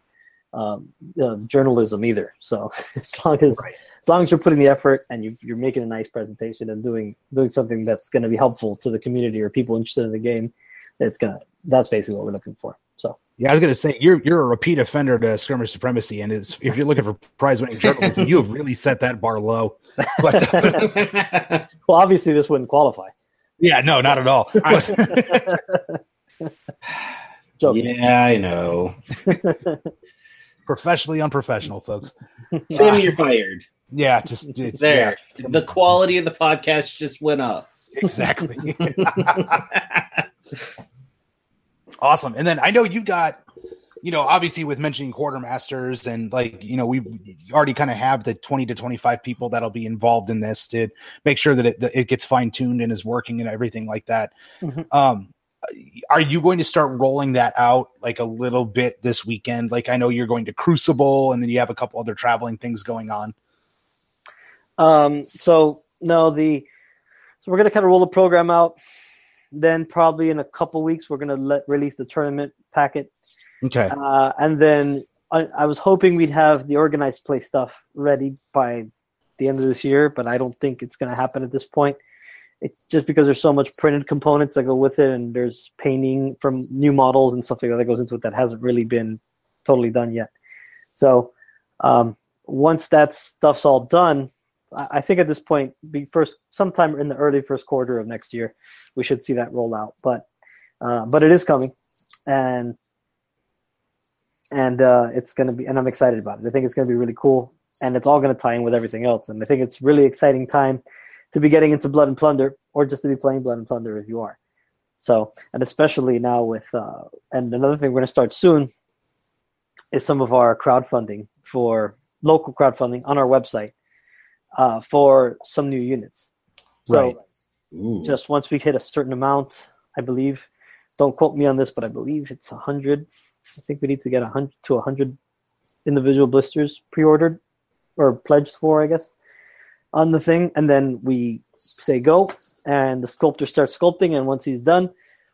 Speaker 2: um, uh, journalism either. So as long as right. as long as you're putting the effort and you, you're making a nice presentation and doing doing something that's going to be helpful to the community or people interested in the game, it's gonna that's basically what we're looking for. So
Speaker 1: yeah, I was gonna say you're you're a repeat offender to skirmish supremacy, and is if you're looking for prize winning journalism, you have really set that bar low. But
Speaker 2: well, obviously this wouldn't qualify.
Speaker 1: Yeah, no, not at all.
Speaker 3: yeah, I know
Speaker 1: professionally unprofessional, folks.
Speaker 3: Sam, you're fired.
Speaker 1: Yeah, just
Speaker 3: there. Yeah. The quality of the podcast just went up.
Speaker 1: Exactly. awesome. And then I know you got, you know, obviously with mentioning quartermasters and like, you know, we already kind of have the 20 to 25 people that'll be involved in this to make sure that it, that it gets fine tuned and is working and everything like that. Mm-hmm. Um, are you going to start rolling that out like a little bit this weekend? Like I know you're going to Crucible, and then you have a couple other traveling things going on.
Speaker 2: Um. So no, the so we're gonna kind of roll the program out. Then probably in a couple weeks we're gonna let release the tournament packet.
Speaker 1: Okay.
Speaker 2: Uh, and then I, I was hoping we'd have the organized play stuff ready by the end of this year, but I don't think it's gonna happen at this point just because there's so much printed components that go with it, and there's painting from new models and stuff like that that goes into it that hasn't really been totally done yet. So um, once that stuff's all done, I think at this point, be first sometime in the early first quarter of next year, we should see that roll out. But uh, but it is coming, and and uh, it's going to be, and I'm excited about it. I think it's going to be really cool, and it's all going to tie in with everything else. And I think it's really exciting time to be getting into Blood and Plunder, or just to be playing Blood and Plunder if you are. So, and especially now with, uh, and another thing we're going to start soon is some of our crowdfunding for local crowdfunding on our website uh, for some new units. So, right. just once we hit a certain amount, I believe, don't quote me on this, but I believe it's a hundred. I think we need to get a hundred to a hundred individual blisters pre-ordered or pledged for, I guess on the thing, and then we say go, and the sculptor starts sculpting, and once he's done,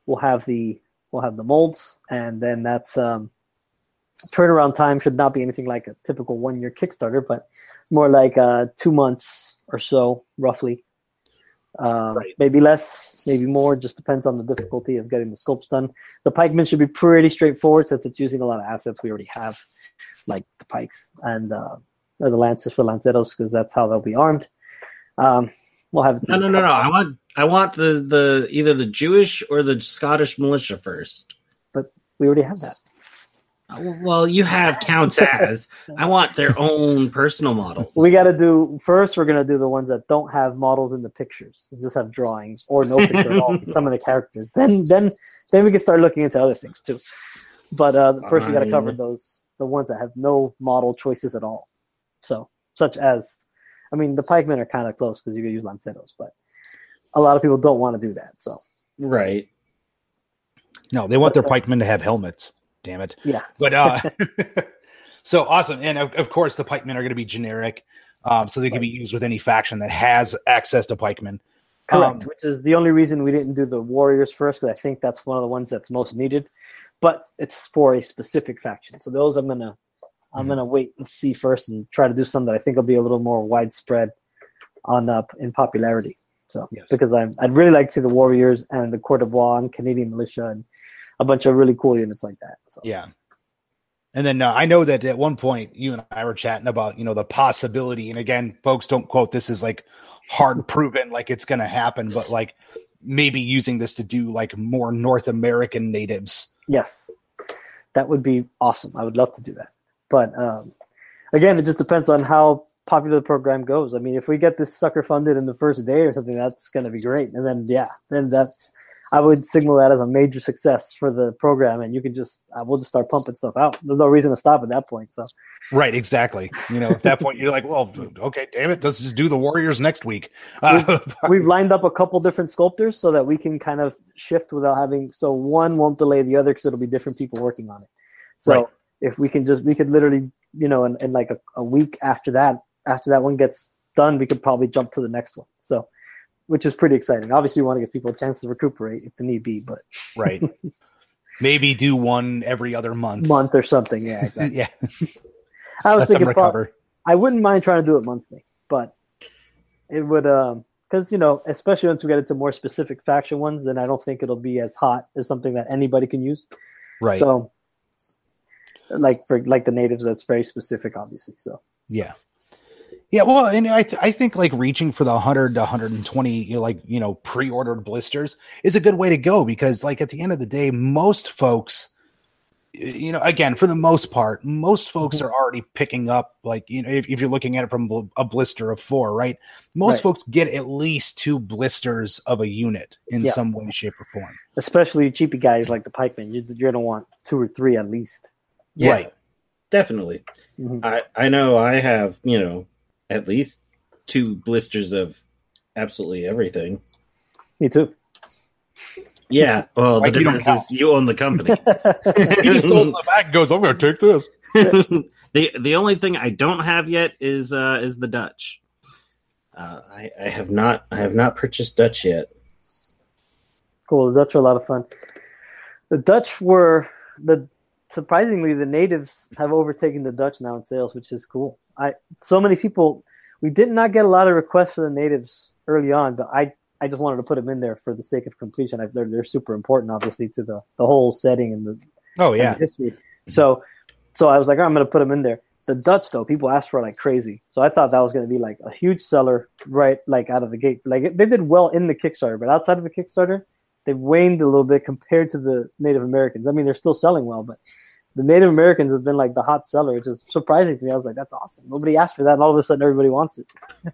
Speaker 2: we'll have the we'll have the molds, and then that's um, turnaround time should not be anything like a typical one year Kickstarter, but more like uh, two months or so, roughly, Um, right. Maybe less, maybe more. Just depends on the difficulty of getting the sculpts done. The pikemen should be pretty straightforward since it's using a lot of assets we already have, like the pikes and uh, or the lances for lanceros, because that's how they'll be armed. Um, we'll have it.
Speaker 3: No, no, no, no. I want, I want the the either the Jewish or the Scottish militia first.
Speaker 2: But we already have that.
Speaker 3: Well, you have counts as. I want their own personal models.
Speaker 2: We got to do first. We're gonna do the ones that don't have models in the pictures, just have drawings or no picture at all. Some of the characters. Then, then, then we can start looking into other things too. But uh, first, we got to cover those the ones that have no model choices at all. So, such as, I mean, the pikemen are kind of close because you can use lanceros, but a lot of people don't want to do that. So,
Speaker 3: right.
Speaker 1: No, they want their pikemen to have helmets damn it.
Speaker 2: Yeah.
Speaker 1: But uh so awesome. And of, of course the pikemen are going to be generic. Um, so they can be used with any faction that has access to pikemen.
Speaker 2: Correct, um, which is the only reason we didn't do the warriors first, because I think that's one of the ones that's most needed. But it's for a specific faction. So those I'm gonna I'm mm-hmm. gonna wait and see first and try to do some that I think will be a little more widespread on uh, in popularity. So yes. because I'm I'd really like to see the warriors and the Coureur des Bois and Canadian militia and a bunch of really cool units like that. So.
Speaker 1: Yeah. And then uh, I know that at one point you and I were chatting about, you know, the possibility. And again, folks, don't quote this as like hard proven, like it's going to happen, but like maybe using this to do like more North American natives.
Speaker 2: Yes, that would be awesome. I would love to do that. But um, again, it just depends on how popular the program goes. I mean, if we get this sucker funded in the first day or something, that's going to be great. And then, yeah, then that's I would signal that as a major success for the program, and you can just uh, we'll just start pumping stuff out. There's no reason to stop at that point. So,
Speaker 1: right, exactly. You know, at that point, you're like, well, okay, damn it, let's just do the Warriors next week. Uh,
Speaker 2: we've, we've, lined up a couple different sculptors so that we can kind of shift without having so one won't delay the other because it'll be different people working on it. So right. If we can just we could literally you know in, in like a, a week after that after that one gets done, we could probably jump to the next one. So which is pretty exciting. Obviously, we want to give people a chance to recuperate if the need be, but
Speaker 1: right. Maybe do one every other month,
Speaker 2: month or something. Yeah, exactly.
Speaker 1: yeah.
Speaker 2: I was Let thinking, probably, I wouldn't mind trying to do it monthly, but it would, um, because you know, especially once we get into more specific faction ones, then I don't think it'll be as hot as something that anybody can use.
Speaker 1: Right.
Speaker 2: So, like for like the natives, that's very specific, obviously. So
Speaker 1: yeah. Yeah, well, and I th- I think like reaching for the 100 to 120 you know, like you know pre-ordered blisters is a good way to go because like at the end of the day most folks you know again for the most part most folks mm-hmm. are already picking up like you know if, if you're looking at it from a blister of four right most right. folks get at least two blisters of a unit in yeah. some way shape or form
Speaker 2: especially cheapy guys like the pikeman you, you're gonna want two or three at least
Speaker 3: yeah, right definitely mm-hmm. i i know i have you know at least two blisters of absolutely everything.
Speaker 2: Me too.
Speaker 3: Yeah. Well, like the difference is you own the company.
Speaker 1: he just goes in the back and goes, "I'm going to take this."
Speaker 3: the The only thing I don't have yet is uh, is the Dutch. Uh, I, I have not I have not purchased Dutch yet.
Speaker 2: Cool. The Dutch are a lot of fun. The Dutch were the surprisingly the natives have overtaken the Dutch now in sales, which is cool. I so many people. We did not get a lot of requests for the natives early on, but I I just wanted to put them in there for the sake of completion. I, they're they're super important, obviously, to the the whole setting and the
Speaker 1: oh yeah
Speaker 2: the history. So so I was like, oh, I'm going to put them in there. The Dutch though, people asked for like crazy, so I thought that was going to be like a huge seller right like out of the gate. Like they did well in the Kickstarter, but outside of the Kickstarter, they've waned a little bit compared to the Native Americans. I mean, they're still selling well, but the Native Americans have been like the hot seller, which is surprising to me. I was like, that's awesome. Nobody asked for that, and all of a sudden everybody wants it.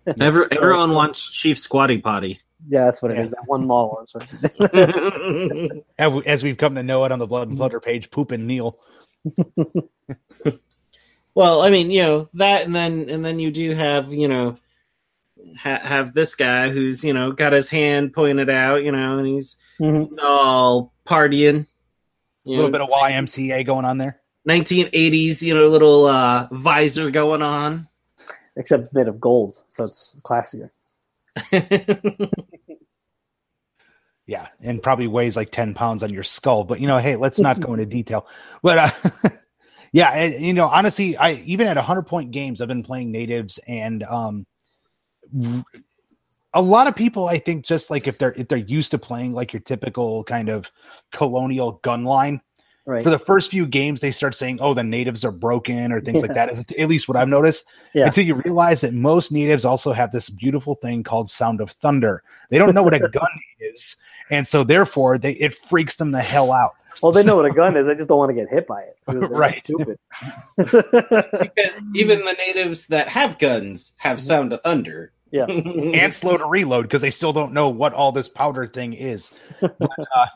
Speaker 3: Every, everyone wants Chief Squatty Potty.
Speaker 2: Yeah, that's what it yeah. is. That one model.
Speaker 1: As we've come to know it on the Blood and Plunder page, Poop and Neil.
Speaker 3: well, I mean, you know that, and then and then you do have you know ha- have this guy who's you know got his hand pointed out, you know, and he's, mm-hmm. he's all partying
Speaker 1: a little bit of YMCA going on there.
Speaker 3: 1980s, you know, little uh, visor going on.
Speaker 2: Except made of gold, so it's classier.
Speaker 1: yeah, and probably weighs like 10 pounds on your skull. But, you know, hey, let's not go into detail. But, uh, yeah, and, you know, honestly, I even at 100 point games, I've been playing natives and um, a lot of people i think just like if they're if they're used to playing like your typical kind of colonial gun line
Speaker 2: Right.
Speaker 1: for the first few games they start saying oh the natives are broken or things like that at least what i've noticed
Speaker 2: Yeah.
Speaker 1: until you realize that most natives also have this beautiful thing called sound of thunder they don't know what a gun is and so therefore they it freaks them the hell out
Speaker 2: well, they know what a gun is. I just don't want to get hit by it. 'cause
Speaker 1: Right.
Speaker 2: Stupid.
Speaker 3: because even the natives that have guns have sound of thunder.
Speaker 2: Yeah.
Speaker 1: and slow to reload because they still don't know what all this powder thing is. But, uh,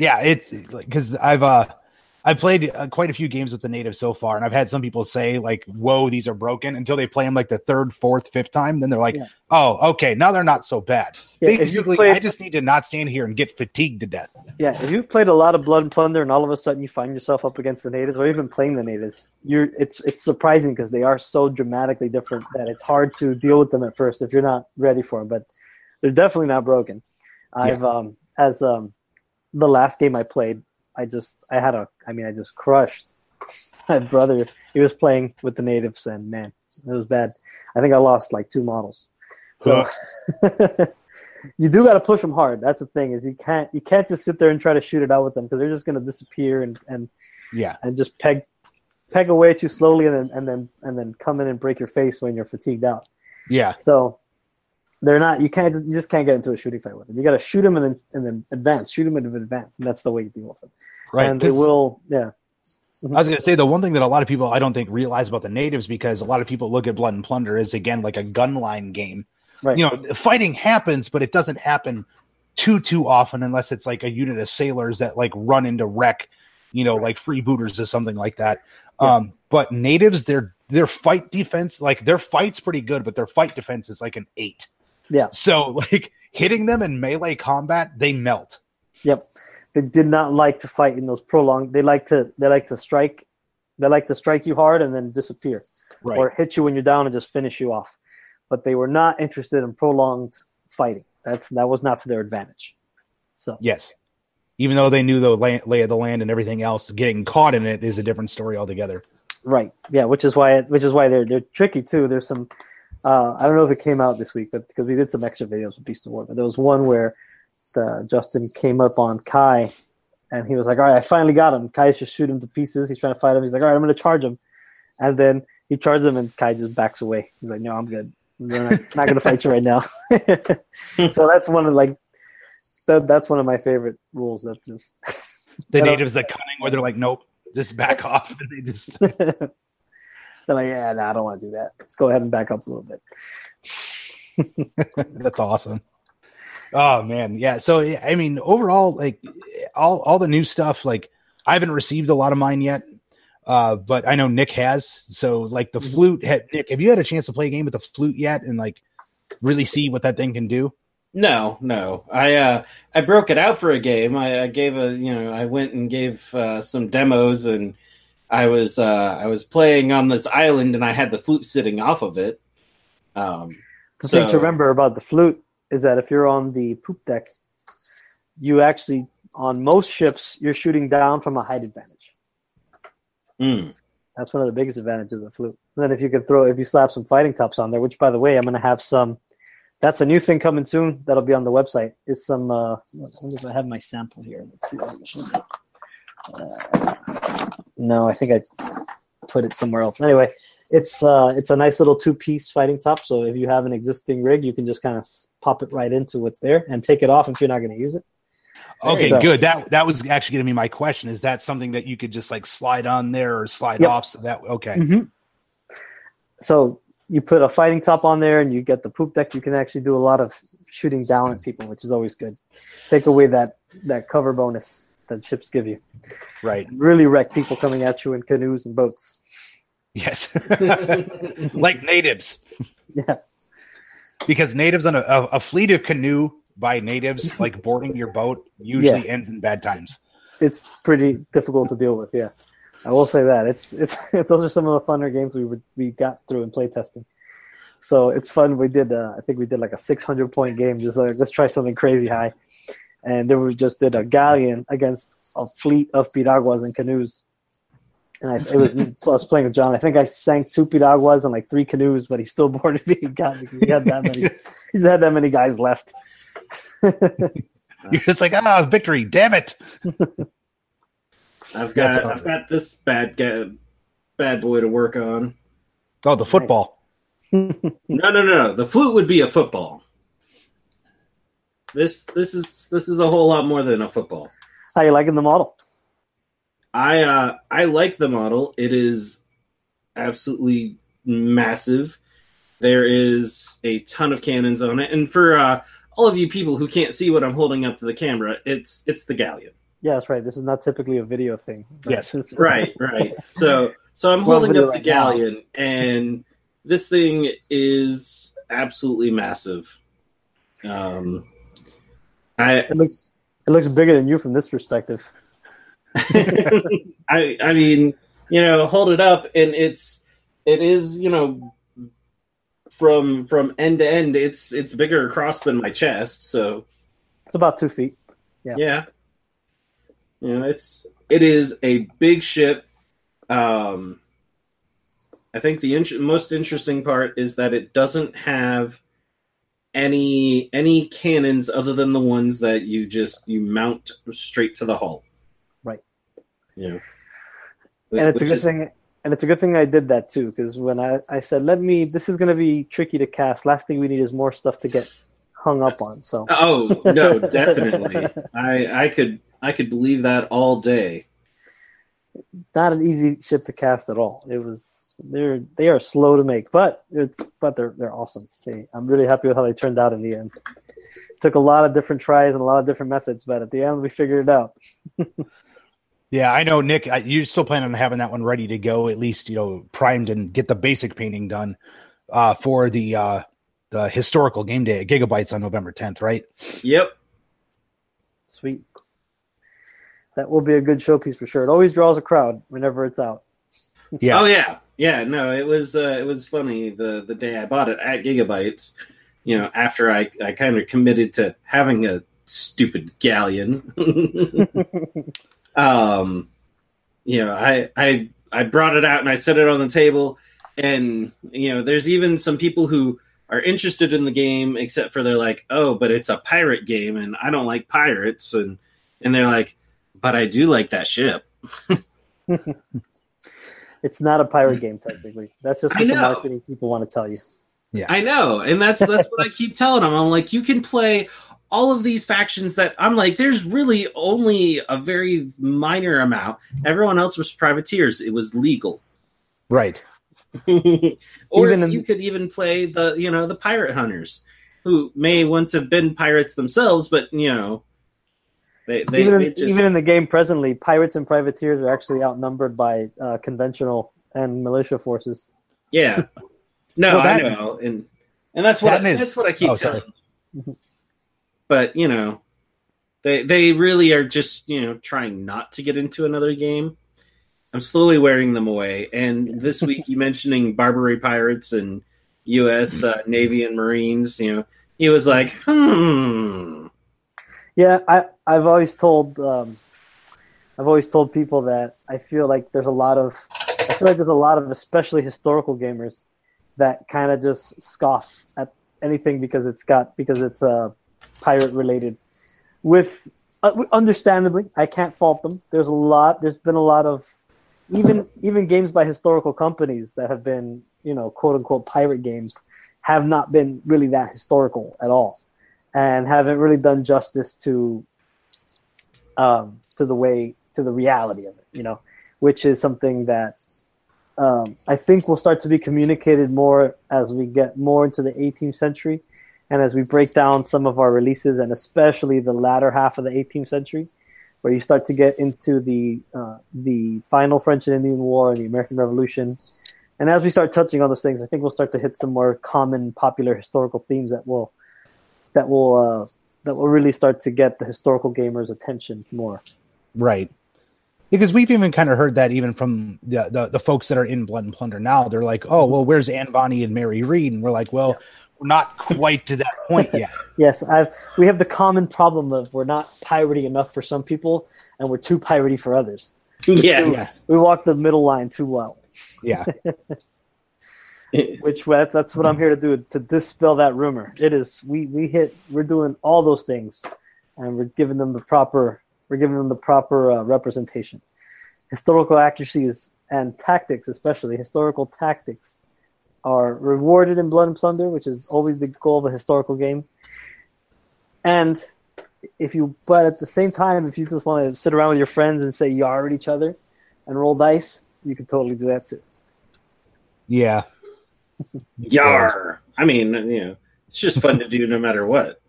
Speaker 1: yeah, it's because I've uh, I played uh, quite a few games with the natives so far, and I've had some people say like, "Whoa, these are broken," until they play them like the third, fourth, fifth time. Then they're like,
Speaker 2: Yeah.
Speaker 1: "Oh, okay, now they're not so bad."
Speaker 2: Yeah,
Speaker 1: Basically,
Speaker 2: played-
Speaker 1: I just need to not stand here and get fatigued to death.
Speaker 2: Yeah, if you've played a lot of Blood and Plunder, and all of a sudden you find yourself up against the natives, or even playing the natives, you're it's it's surprising because they are so dramatically different that it's hard to deal with them at first if you're not ready for them. But they're definitely not broken. I've um as um the last game I played, I just I had a I mean I just crushed my brother. He was playing with the natives, and man, it was bad. I think I lost like two models. So. you do got to push them hard. That's the thing is you can't you can't just sit there and try to shoot it out with them because they're just going to disappear and, and
Speaker 1: Yeah,
Speaker 2: and just peg peg away at you slowly and then and then and then come in and break your face when you're fatigued out.
Speaker 1: yeah,
Speaker 2: So they're not you can't just you just can't get into a shooting fight with them. You got to shoot them and then and then advance, shoot them and advance, and that's the way you deal with them.
Speaker 1: Right.
Speaker 2: And they will, yeah,
Speaker 1: I was going to say the one thing that a lot of people I don't think realize about the natives because a lot of people look at Blood and Plunder as again like a gun line game.
Speaker 2: right.
Speaker 1: You know, fighting happens, but it doesn't happen too too often unless it's like a unit of sailors that like run into wreck. You know, like freebooters or something like that.
Speaker 2: Yeah.
Speaker 1: Um, but natives, their their fight defense, like their fight's pretty good, but their fight defense is like an eight.
Speaker 2: Yeah.
Speaker 1: So like hitting them in melee combat, they melt.
Speaker 2: Yep. They did not like to fight in those prolonged. They like to they like to strike. They like to strike you hard and then disappear.
Speaker 1: Right.
Speaker 2: or hit you when you're down and just finish you off. But they were not interested in prolonged fighting. That's that was not to their advantage. So
Speaker 1: Yes. Even though they knew the lay, lay of the land and everything else, getting caught in it is a different story altogether.
Speaker 2: right, yeah, which is why which is why they're they're tricky too. There's some uh, I don't know if it came out this week, but because we did some extra videos with Beast of War, but there was one where the, Justin came up on Kai, and he was like, "All right, I finally got him." Kai just shoot him to pieces. He's trying to fight him. He's like, "All right, I'm going to charge him," and then he charges him, and Kai just backs away. He's like, "No, I'm good. I'm not, not going to fight you right now." so that's one of like that, that's one of my favorite rules. That's just
Speaker 1: The natives that cunning where they're like, nope, just back off. And they just
Speaker 2: they're like, "Yeah, no, I don't want to do that. Let's go ahead and back up a little bit."
Speaker 1: that's awesome. Oh man, yeah. So I mean, overall, like all all the new stuff, like I haven't received a lot of mine yet. Uh, but I know Nick has. So like the
Speaker 2: Mhm.
Speaker 1: flute, ha- Nick, have you had a chance to play a game with the flute yet and like really see what that thing can do?
Speaker 3: No, no. I uh I broke it out for a game. I, I gave a you know I went and gave uh, some demos and I was uh I was playing on this island and I had the flute sitting off of it. Um
Speaker 2: The thing to remember about the flute is that if you're on the poop deck, you actually on most ships you're shooting down from a height advantage.
Speaker 3: mm,
Speaker 2: That's one of the biggest advantages of the flute. And then if you could throw, if you slap some fighting tops on there, which by the way, I'm going to have some. That's a new thing coming soon. That'll be on the website. Is some. Uh, if I have my sample here. Let's see. Uh, no, I think I put it somewhere else. Anyway, it's uh, it's a nice little two piece fighting top. So if you have an existing rig, you can just kind of pop it right into what's there and take it off if you're not going to use it.
Speaker 1: Okay,
Speaker 2: So-
Speaker 1: good. That that was actually going to be my question. Is that something that you could just like slide on there or slide
Speaker 2: Yep.
Speaker 1: off? So that okay,
Speaker 2: Mm-hmm. So you put a fighting top on there, and you get the poop deck. You can actually do a lot of shooting down at people, which is always good. Take away that that cover bonus that ships give you.
Speaker 1: right?
Speaker 2: Really wreck people coming at you in canoes and boats.
Speaker 1: Yes, like natives.
Speaker 2: Yeah,
Speaker 1: because natives on a, a, a fleet of canoe by natives like boarding your boat usually ends in bad times
Speaker 2: it's pretty difficult to deal with. Yeah, I will say that it's it's those are some of the funner games we would, we got through in playtesting. So it's fun. We did uh, I think we did like a 600 point game. Just like let's try something crazy high, and then we just did a galleon against a fleet of piraguas and canoes, and I, it was me plus playing with John. I think I sank two piraguas and like three canoes, but he still boarded me and got me because he had that many. he's had that many guys left.
Speaker 1: You're just like, ah, victory! Damn it!
Speaker 3: I've got I've got this bad guy, bad boy to work on.
Speaker 1: Oh, the football.
Speaker 3: no, no, no, no. The flute would be a football. This this is this is a whole lot more than a football.
Speaker 2: How you liking the model?
Speaker 3: I uh I like the model. It is absolutely massive. There is a ton of cannons on it, and for uh, all of you people who can't see what I'm holding up to the camera, it's it's the galleon.
Speaker 2: Yeah, that's right. This is not typically a video thing.
Speaker 1: Yes,
Speaker 3: right, right. So so I'm holding up the galleon, now. and this thing is absolutely massive. Um, I
Speaker 2: it looks it looks bigger than you from this perspective.
Speaker 3: I I mean, you know, hold it up, and it's it is you know from from end to end, it's it's bigger across than my chest. So
Speaker 2: it's about two feet.
Speaker 3: Yeah, yeah. You know, it's it is a big ship. Um, I think the in- most interesting part is that it doesn't have any any cannons other than the ones that you just you mount straight to the hull. Yeah.
Speaker 2: And it's a good is, thing and it's a good thing I did that too, because when I, I said, let me, this is going to be tricky to cast. Last thing we need is more stuff to get hung up on. So,
Speaker 3: oh no, definitely, I I could I could believe that all day.
Speaker 2: Not an easy ship to cast at all. It was they're they are slow to make, but it's but they're they're awesome. Okay, I'm really happy with how they turned out in the end. Took a lot of different tries and a lot of different methods, but at the end we figured it out.
Speaker 1: Yeah, I know, Nick. You're still planning on having that one ready to go, at least you know, primed and get the basic painting done uh, for the uh, the historical game day at Gigabytes on November 10th, right?
Speaker 3: Yep.
Speaker 2: Sweet. That will be a good showpiece for sure. It always draws a crowd whenever it's out.
Speaker 3: Yeah. Oh yeah, yeah. No, it was uh, it was funny the the day I bought it at Gigabytes. You know, after I I kind of committed to having a stupid galleon. um, you know, I I I brought it out and I set it on the table, and you know, there's even some people who are interested in the game, except for they're like, oh, but it's a pirate game, and I don't like pirates, and and they're like, but I do like that ship.
Speaker 2: it's not a pirate game technically. That's just what the marketing people want to tell you.
Speaker 3: Yeah, I know, and that's that's what I keep telling them. I'm like, you can play all of these factions that I'm like, there's really only a very minor amount. Everyone else was privateers. It was legal.
Speaker 1: Right.
Speaker 3: or in, you could even play the, you know, the pirate hunters who may once have been pirates themselves, but, you know, they, they,
Speaker 2: even,
Speaker 3: in,
Speaker 2: just... even in the game presently, pirates and privateers are actually outnumbered by uh, conventional and militia forces.
Speaker 3: Yeah. No, well, that, I know. And, and that's what, that I, that's what I keep oh, telling but you know, they they really are just you know trying not to get into another game. I'm slowly wearing them away. And this week, you mentioning Barbary pirates and U.S. Uh, Navy and Marines, you know, he was like, hmm.
Speaker 2: Yeah, I I've always told um, I've always told people that I feel like there's a lot of I feel like there's a lot of especially historical gamers that kind of just scoff at anything because it's got because it's a uh, pirate related. With uh, understandably, I can't fault them. There's a lot. There's been a lot of even even games by historical companies that have been you know quote unquote pirate games have not been really that historical at all, and haven't really done justice to um, to the way to the reality of it. You know, which is something that um, I think will start to be communicated more as we get more into the 18th century and as we break down some of our releases, and especially the latter half of the 18th century, where you start to get into the uh, the final French and Indian War and the American Revolution, and as we start touching on those things, I think we'll start to hit some more common, popular historical themes that will that will uh, that will really start to get the historical gamers' attention more.
Speaker 1: Right. Because we've even kind of heard that even from the, the, the folks that are in Blood and Plunder now, they're like, "Oh, well, where's Anne Bonny and Mary Read?" And we're like, "Well, yeah we're not quite to that point yet.
Speaker 2: yes, I've we have the common problem of we're not piratey enough for some people, and we're too piratey for others.
Speaker 3: yes.
Speaker 2: We walk the middle line too well.
Speaker 1: Yeah.
Speaker 2: Which that's that's what I'm here to do to dispel that rumor. It is we we hit we're doing all those things, and we're giving them the proper we're giving them the proper uh, representation. Historical accuracy is and tactics, especially historical tactics, are rewarded in Blood and Plunder, which is always the goal of a historical game. And if you, but at the same time, if you just want to sit around with your friends and say yar at each other and roll dice, you can totally do that too.
Speaker 1: Yeah.
Speaker 3: Yar. I mean, you know, it's just fun to do no matter what.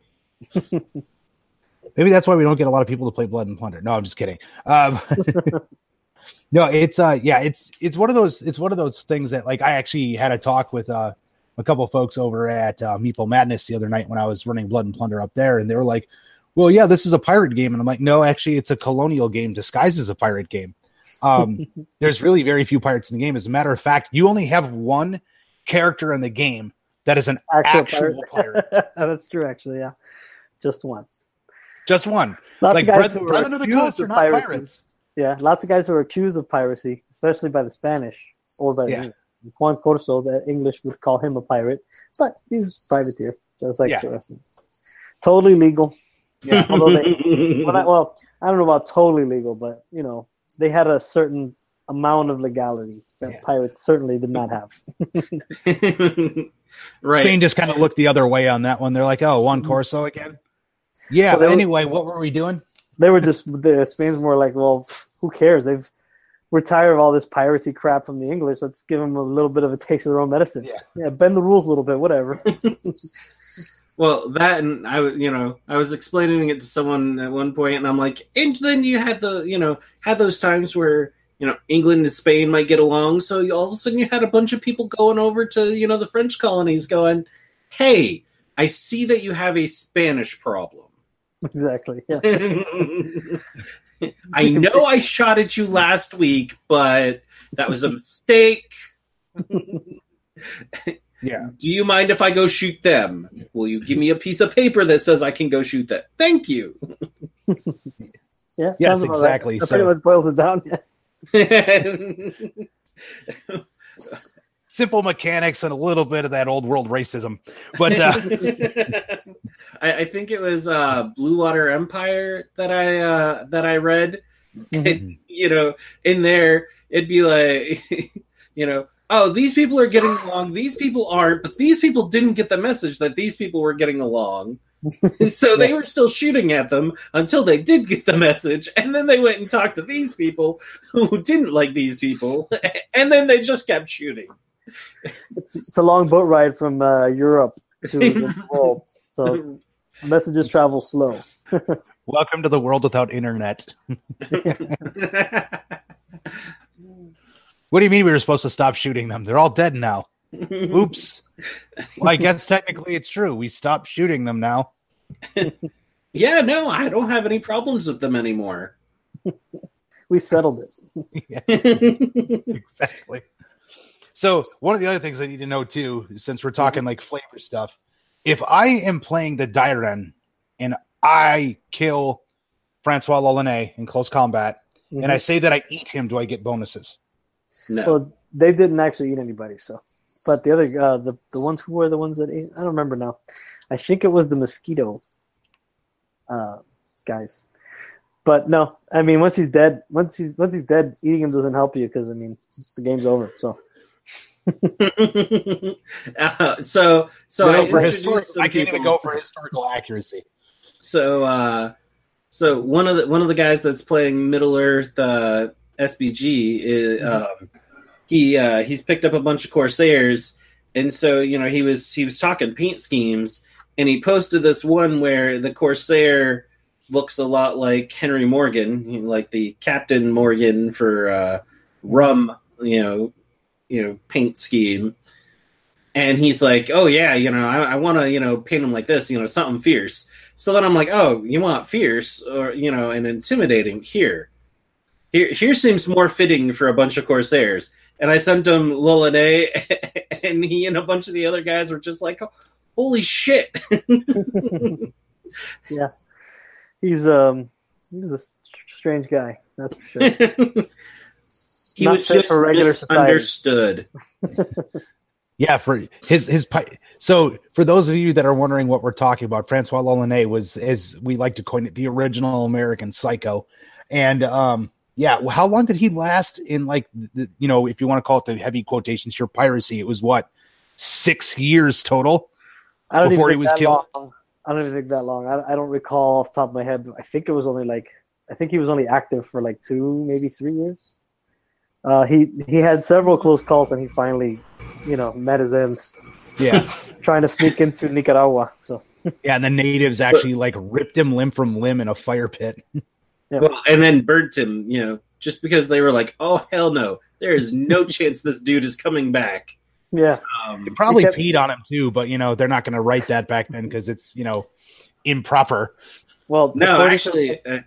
Speaker 1: Maybe that's why we don't get a lot of people to play Blood and Plunder. No, I'm just kidding. Um, no, it's uh, yeah, it's it's one of those it's one of those things that like I actually had a talk with uh a couple of folks over at uh, Meeple Madness the other night when I was running Blood and Plunder up there, and they were like, "Well, yeah, this is a pirate game," and I'm like, "No, actually, it's a colonial game disguised as a pirate game." Um, there's really very few pirates in the game. As a matter of fact, you only have one character in the game that is an actual, actual pirate. pirate.
Speaker 2: That's true, actually. Yeah, just one.
Speaker 1: Just one. Lots like Bre- Brethren of the Coast are not piracy. pirates.
Speaker 2: Yeah, lots of guys who are accused of piracy, especially by the Spanish or by yeah. Juan Corso. The English would call him a pirate, but he was privateer, just like yeah. the rest. Totally legal. Yeah. Although they, well, I, well, I don't know about totally legal, but you know, they had a certain amount of legality that yeah. pirates certainly did not have.
Speaker 1: right. Spain just kind of looked the other way on that one. They're like, "Oh, Juan mm-hmm. Corso again." Yeah. So anyway, were, what were we doing?
Speaker 2: They were just the Spain's more like, well, who cares? They've we're tired of all this piracy crap from the English. Let's give them a little bit of a taste of their own medicine. Yeah, yeah bend the rules a little bit, whatever.
Speaker 3: well, that and I, was you know, I was explaining it to someone at one point, and I'm like, and then you had the, you know, had those times where you know England and Spain might get along, so all of a sudden you had a bunch of people going over to you know the French colonies, going, hey, I see that you have a Spanish problem.
Speaker 2: Exactly. Yeah.
Speaker 3: I know I shot at you last week, but that was a mistake.
Speaker 1: yeah.
Speaker 3: Do you mind if I go shoot them? Will you give me a piece of paper that says I can go shoot them? Thank you.
Speaker 2: yeah.
Speaker 1: Yes, exactly.
Speaker 2: That, that so. pretty much boils it down.
Speaker 1: simple mechanics and a little bit of that old world racism. But uh,
Speaker 3: I, I, think it was uh, Blue Water Empire that I uh, that I read. Mm-hmm. you know, in there it'd be like, you know, oh, these people are getting along, these people aren't, but these people didn't get the message that these people were getting along. so they were still shooting at them until they did get the message, and then they went and talked to these people who didn't like these people, and then they just kept shooting
Speaker 2: it's, it's a long boat ride from uh, Europe to the world, so messages travel slow.
Speaker 1: Welcome to the world without internet. what do you mean we were supposed to stop shooting them? They're all dead now. Oops. Well, I guess technically it's true. We stopped shooting them now.
Speaker 3: yeah, no, I don't have any problems with them anymore.
Speaker 2: we settled
Speaker 1: it. exactly. So one of the other things I need to know too, since we're talking like flavor stuff, if I am playing the Darien and I kill Francois L'Olonnais in close combat, mm-hmm. and I say that I eat him, do I get bonuses?
Speaker 2: No. Well, they didn't actually eat anybody, so. But the other, uh, the the ones who were the ones that ate, I don't remember now. I think it was the mosquito uh, guys. But no, I mean, once he's dead, once he's once he's dead, eating him doesn't help you because I mean, the game's over. So
Speaker 3: uh, so so
Speaker 1: I, for historic, I can't people. even go for historical accuracy.
Speaker 3: So uh, so one of the one of the guys that's playing Middle Earth uh, SBG is mm-hmm. um, he uh, he's picked up a bunch of Corsairs, and so you know he was he was talking paint schemes, and he posted this one where the Corsair looks a lot like Henry Morgan, like the Captain Morgan for uh, rum, you know, you know paint scheme. And he's like oh yeah you know i, I want to you know paint him like this you know something fierce. So then i'm like oh you want fierce or you know and intimidating? Here. Here here seems more fitting for a bunch of corsairs. And i sent him L'Olonnais and he and a bunch of the other guys were just like holy shit.
Speaker 2: Yeah. He's um he's a strange guy That's for sure.
Speaker 3: he
Speaker 2: Not
Speaker 3: was
Speaker 2: fit
Speaker 3: just
Speaker 2: for regular society.
Speaker 3: misunderstood.
Speaker 1: Yeah, for his his pi- so for those of you that are wondering what we're talking about, Francois L'Olonnais was as we like to coin it the original American Psycho, and um yeah, how long did he last in like the, you know if you want to call it the heavy quotations your piracy? It was what six years total.
Speaker 2: I don't
Speaker 1: Before he was killed?
Speaker 2: Long. I don't even think that long. I, I don't recall off the top of my head. But I think it was only like I think he was only active for like two, maybe three years. Uh, he he had several close calls, and he finally, you know, met his end,
Speaker 1: Yeah,
Speaker 2: trying to sneak into Nicaragua. So
Speaker 1: yeah, and the natives actually like ripped him limb from limb in a fire pit.
Speaker 3: Well, and then burnt him, you know, just because they were like, "Oh hell no, there is no chance this dude is coming back."
Speaker 2: yeah,
Speaker 3: Um,
Speaker 1: They probably
Speaker 2: kept-
Speaker 1: peed on him too, but you know they're not going to write that back then because it's you know improper.
Speaker 2: well,
Speaker 3: no,
Speaker 2: according-
Speaker 3: actually, uh,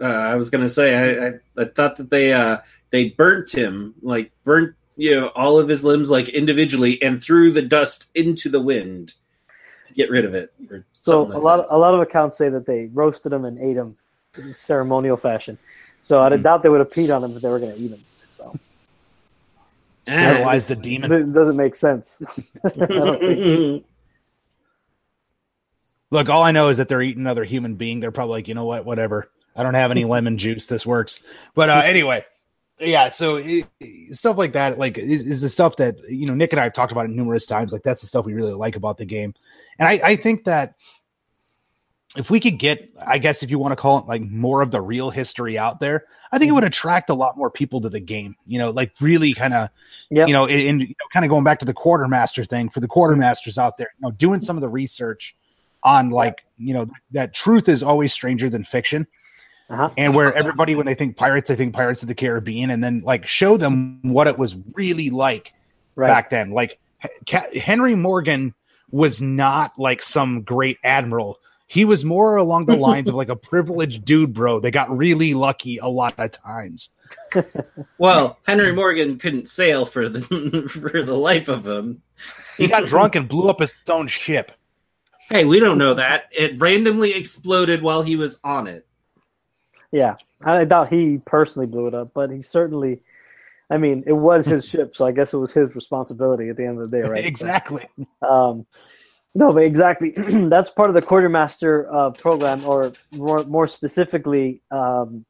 Speaker 3: uh, I was gonna say I, I, I thought that they uh, they burnt him, like burnt you know all of his limbs like individually, and threw the dust into the wind to get rid of it. Or
Speaker 2: So
Speaker 3: something
Speaker 2: a lot,
Speaker 3: that.
Speaker 2: of, a lot of accounts say that they roasted him and ate him in ceremonial fashion. So I
Speaker 3: Mhm.
Speaker 2: doubt they would have peed on him if they were going to eat him. So
Speaker 1: Sterilize the demon.
Speaker 2: it doesn't make sense. I don't think-
Speaker 1: Look, all I know is that they're eating another human being. They're probably like, you know what, whatever. I don't have any lemon juice. This works. But uh, anyway, yeah. So it, stuff like that, like, is, is the stuff that you know Nick and I have talked about it numerous times. Like, that's the stuff we really like about the game. And I, I think that if we could get, I guess, if you want to call it like more of the real history out there, I think it would mm-hmm. attract a lot more people to the game. You know, like really kind of,
Speaker 2: Yep.
Speaker 1: you know, and, you know, kind of going back to the quartermaster thing for the quartermasters out there, you know, doing mm-hmm. some of the research on like, you know, that truth is always stranger than fiction.
Speaker 2: Uh-huh.
Speaker 1: And where everybody, when they think pirates, they think Pirates of the Caribbean, and then like show them what it was really like
Speaker 2: Right.
Speaker 1: back then. Like H- Henry Morgan was not like some great admiral. He was more along the lines of like a privileged dude, bro. They got really lucky a lot of times.
Speaker 3: well, Henry Morgan couldn't sail for the for the life of him.
Speaker 1: He got drunk and blew up his own ship.
Speaker 3: Hey, we don't know that. It randomly exploded while he was on it.
Speaker 2: Yeah, I doubt he personally blew it up, but he certainly. I mean, it was his ship, so I guess it was his responsibility at the end of the day, right? So,
Speaker 1: exactly.
Speaker 2: um, no, but exactly. That's part of the quartermaster uh, program, or more, more specifically, um,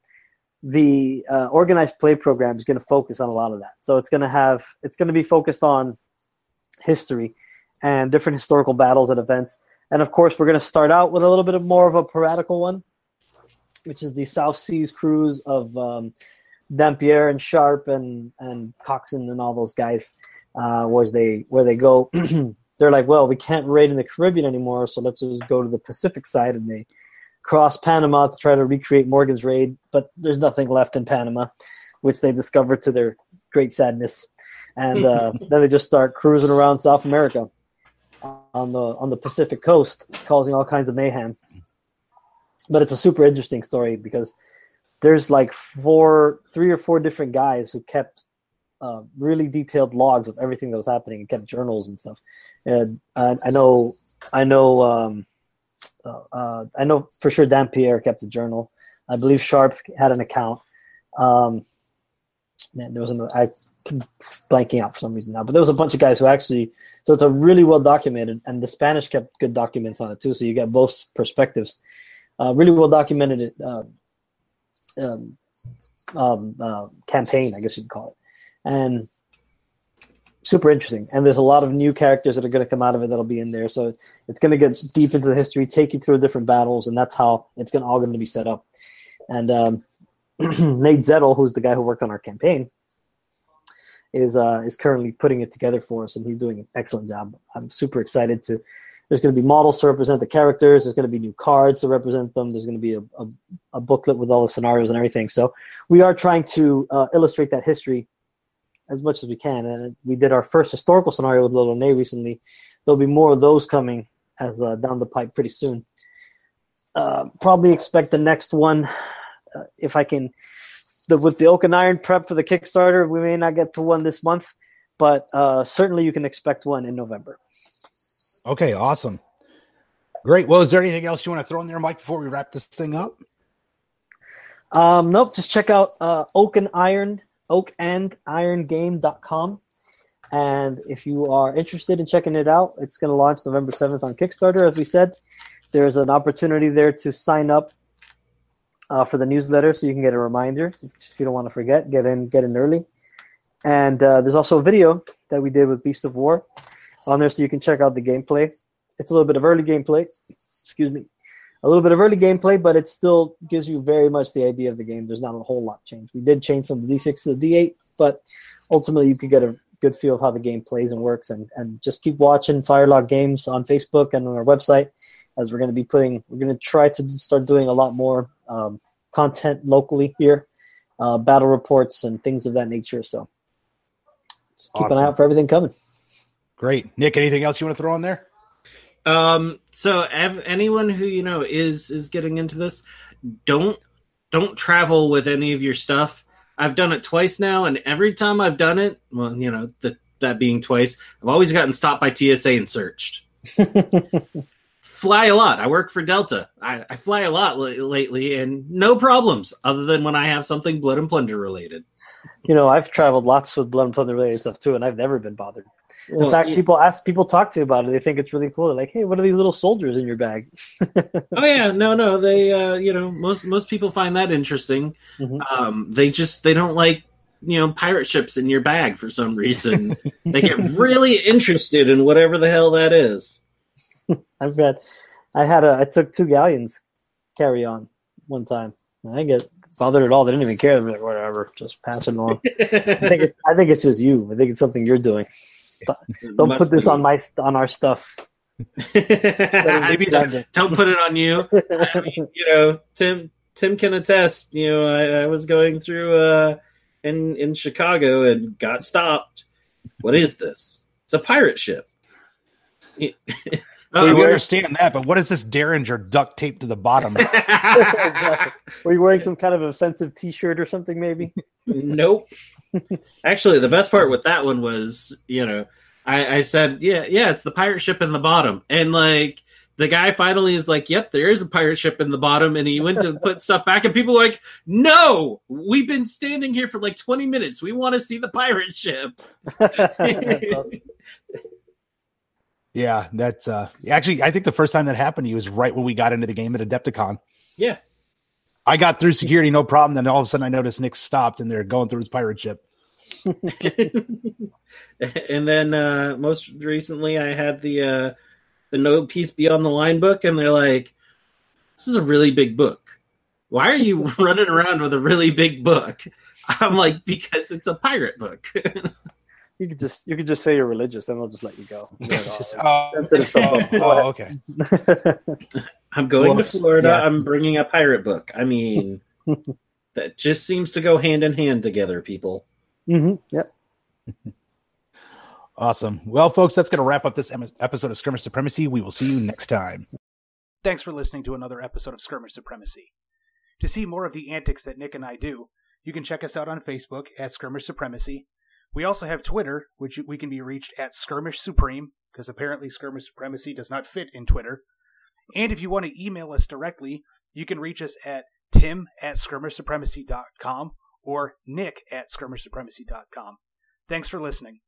Speaker 2: the uh, organized play program is going to focus on a lot of that. So it's going to have it's going to be focused on history and different historical battles and events. And of course, we're going to start out with a little bit of more of a piratical one, which is the South Seas cruise of um, Dampier and Sharp and and Coxon and all those guys, uh, where they where they go. they're like, well, we can't raid in the Caribbean anymore, so let's just go to the Pacific side, and they cross Panama to try to recreate Morgan's raid, but there's nothing left in Panama, which they discover to their great sadness, and uh, then they just start cruising around South America on the on the Pacific coast, causing all kinds of mayhem. But it's a super interesting story because there's like four, three or four different guys who kept uh, really detailed logs of everything that was happening and kept journals and stuff. And uh, I know, I know, um, uh, uh, I know for sure Dampier kept a journal. I believe Sharp had an account. Um, man, there was another. I am blanking out for some reason now, but there was a bunch of guys who actually. So it's a really well documented, and the Spanish kept good documents on it too. So you get both perspectives. Uh, really well documented uh, um, um, uh, campaign, I guess you'd call it, and super interesting. And there's a lot of new characters that are going to come out of it that'll be in there. So it's going to get deep into the history, take you through different battles, and that's how it's going all going to be set up. And um, Nate Zettel, who's the guy who worked on our campaign, is uh, is currently putting it together for us, and he's doing an excellent job. I'm super excited to. There's going to be models to represent the characters. There's going to be new cards to represent them. There's going to be a, a, a booklet with all the scenarios and everything. So we are trying to uh, illustrate that history as much as we can. And we did our first historical scenario with L'Olonnais recently. There'll be more of those coming as uh, down the pipe pretty soon. Uh, probably expect the next one uh, if I can. The, with the Oak and Iron prep for the Kickstarter, we may not get to one this month, but uh, certainly you can expect one in November.
Speaker 1: Okay, awesome. Great. Well, is there anything else you want to throw in there, Mike, before we wrap this thing up?
Speaker 2: Um, nope. Just check out uh, Oak and Iron, Oak and Iron Game.com. And if you are interested in checking it out, it's going to launch November 7th on Kickstarter, as we said. There's an opportunity there to sign up uh, for the newsletter so you can get a reminder. If you don't want to forget, get in, get in early. And uh, there's also a video that we did with Beast of War on there so you can check out the gameplay. It's a little bit of early gameplay. Excuse me a little bit of early gameplay, but it still gives you very much the idea of the game. There's not a whole lot changed. We did change from the D6 to the D8, but ultimately you could get a good feel of how the game plays and works. And, and just keep watching Firelock Games on Facebook and on our website, as we're going to be putting. We're going to try to start doing a lot more um, content locally here, uh, battle reports and things of that nature. So just keep awesome. an eye out for everything coming.
Speaker 1: Great, Nick. Anything else you want to throw on there?
Speaker 3: Um, so ev- anyone who you know is is getting into this, don't don't travel with any of your stuff. I've done it twice now, and every time I've done it, well, you know, the, that being twice, I've always gotten stopped by TSA and searched. fly a lot. I work for Delta. I, I fly a lot l- lately, and no problems other than when I have something blood and plunder related.
Speaker 2: You know, I've traveled lots with blood and plunder related stuff too, and I've never been bothered. In fact, yeah. people ask, people talk to you about it. They think it's really cool. They're like, "Hey, what are these little soldiers in your bag?"
Speaker 3: oh yeah, no, no. They, uh, you know, most most people find that interesting. Mm-hmm. Um, they just they don't like you know pirate ships in your bag for some reason. they get really interested in whatever the hell that is.
Speaker 2: I've got, I had a, I took two galleons carry on one time. I didn't get bothered at all. They didn't even care. They're like, whatever, just pass it along. I think it's, I think it's just you. I think it's something you're doing. Don't put this be. on my on our stuff.
Speaker 3: Maybe don't, don't put it on you. I mean, you know, Tim Tim can attest. You know, I, I was going through uh, in in Chicago and got stopped. What is this? It's a pirate ship.
Speaker 1: Oh, we understand that, but what is this Derringer duct taped to the bottom?
Speaker 2: exactly. Were you wearing some kind of offensive T-shirt or something? Maybe.
Speaker 3: Nope. Actually, the best part with that one was, you know, I, I said, yeah, yeah, it's the pirate ship in the bottom, and like the guy finally is like, "Yep, there is a pirate ship in the bottom," and he went to put stuff back, and people were like, "No, we've been standing here for like twenty minutes. We want to see the pirate ship." awesome.
Speaker 1: Yeah, that's uh actually I think the first time that happened to you was right when we got into the game at Adepticon.
Speaker 3: Yeah.
Speaker 1: I got through security, no problem. Then all of a sudden I noticed Nick stopped and they're going through his pirate ship.
Speaker 3: and then uh most recently I had the uh the No Peace Beyond the Line book and they're like, This is a really big book. Why are you running around with a really big book? I'm like, because it's a pirate book.
Speaker 2: You could just you could just say you're religious, and they'll just let you go. just,
Speaker 1: oh, oh, okay.
Speaker 3: I'm going to Florida. Yeah. I'm bringing a pirate book. I mean, that just seems to go hand in hand together, people.
Speaker 2: Mm-hmm. Yep.
Speaker 1: awesome. Well, folks, that's going to wrap up this episode of Skirmish Supremacy. We will see you next time. Thanks for listening to another episode of Skirmish Supremacy. To see more of the antics that Nick and I do, you can check us out on Facebook at Skirmish Supremacy we also have Twitter, which we can be reached at Skirmish Supreme, because apparently Skirmish Supremacy does not fit in Twitter. And if you want to email us directly, you can reach us at tim at skirmishsupremacy.com or nick at skirmishsupremacy.com. Thanks for listening.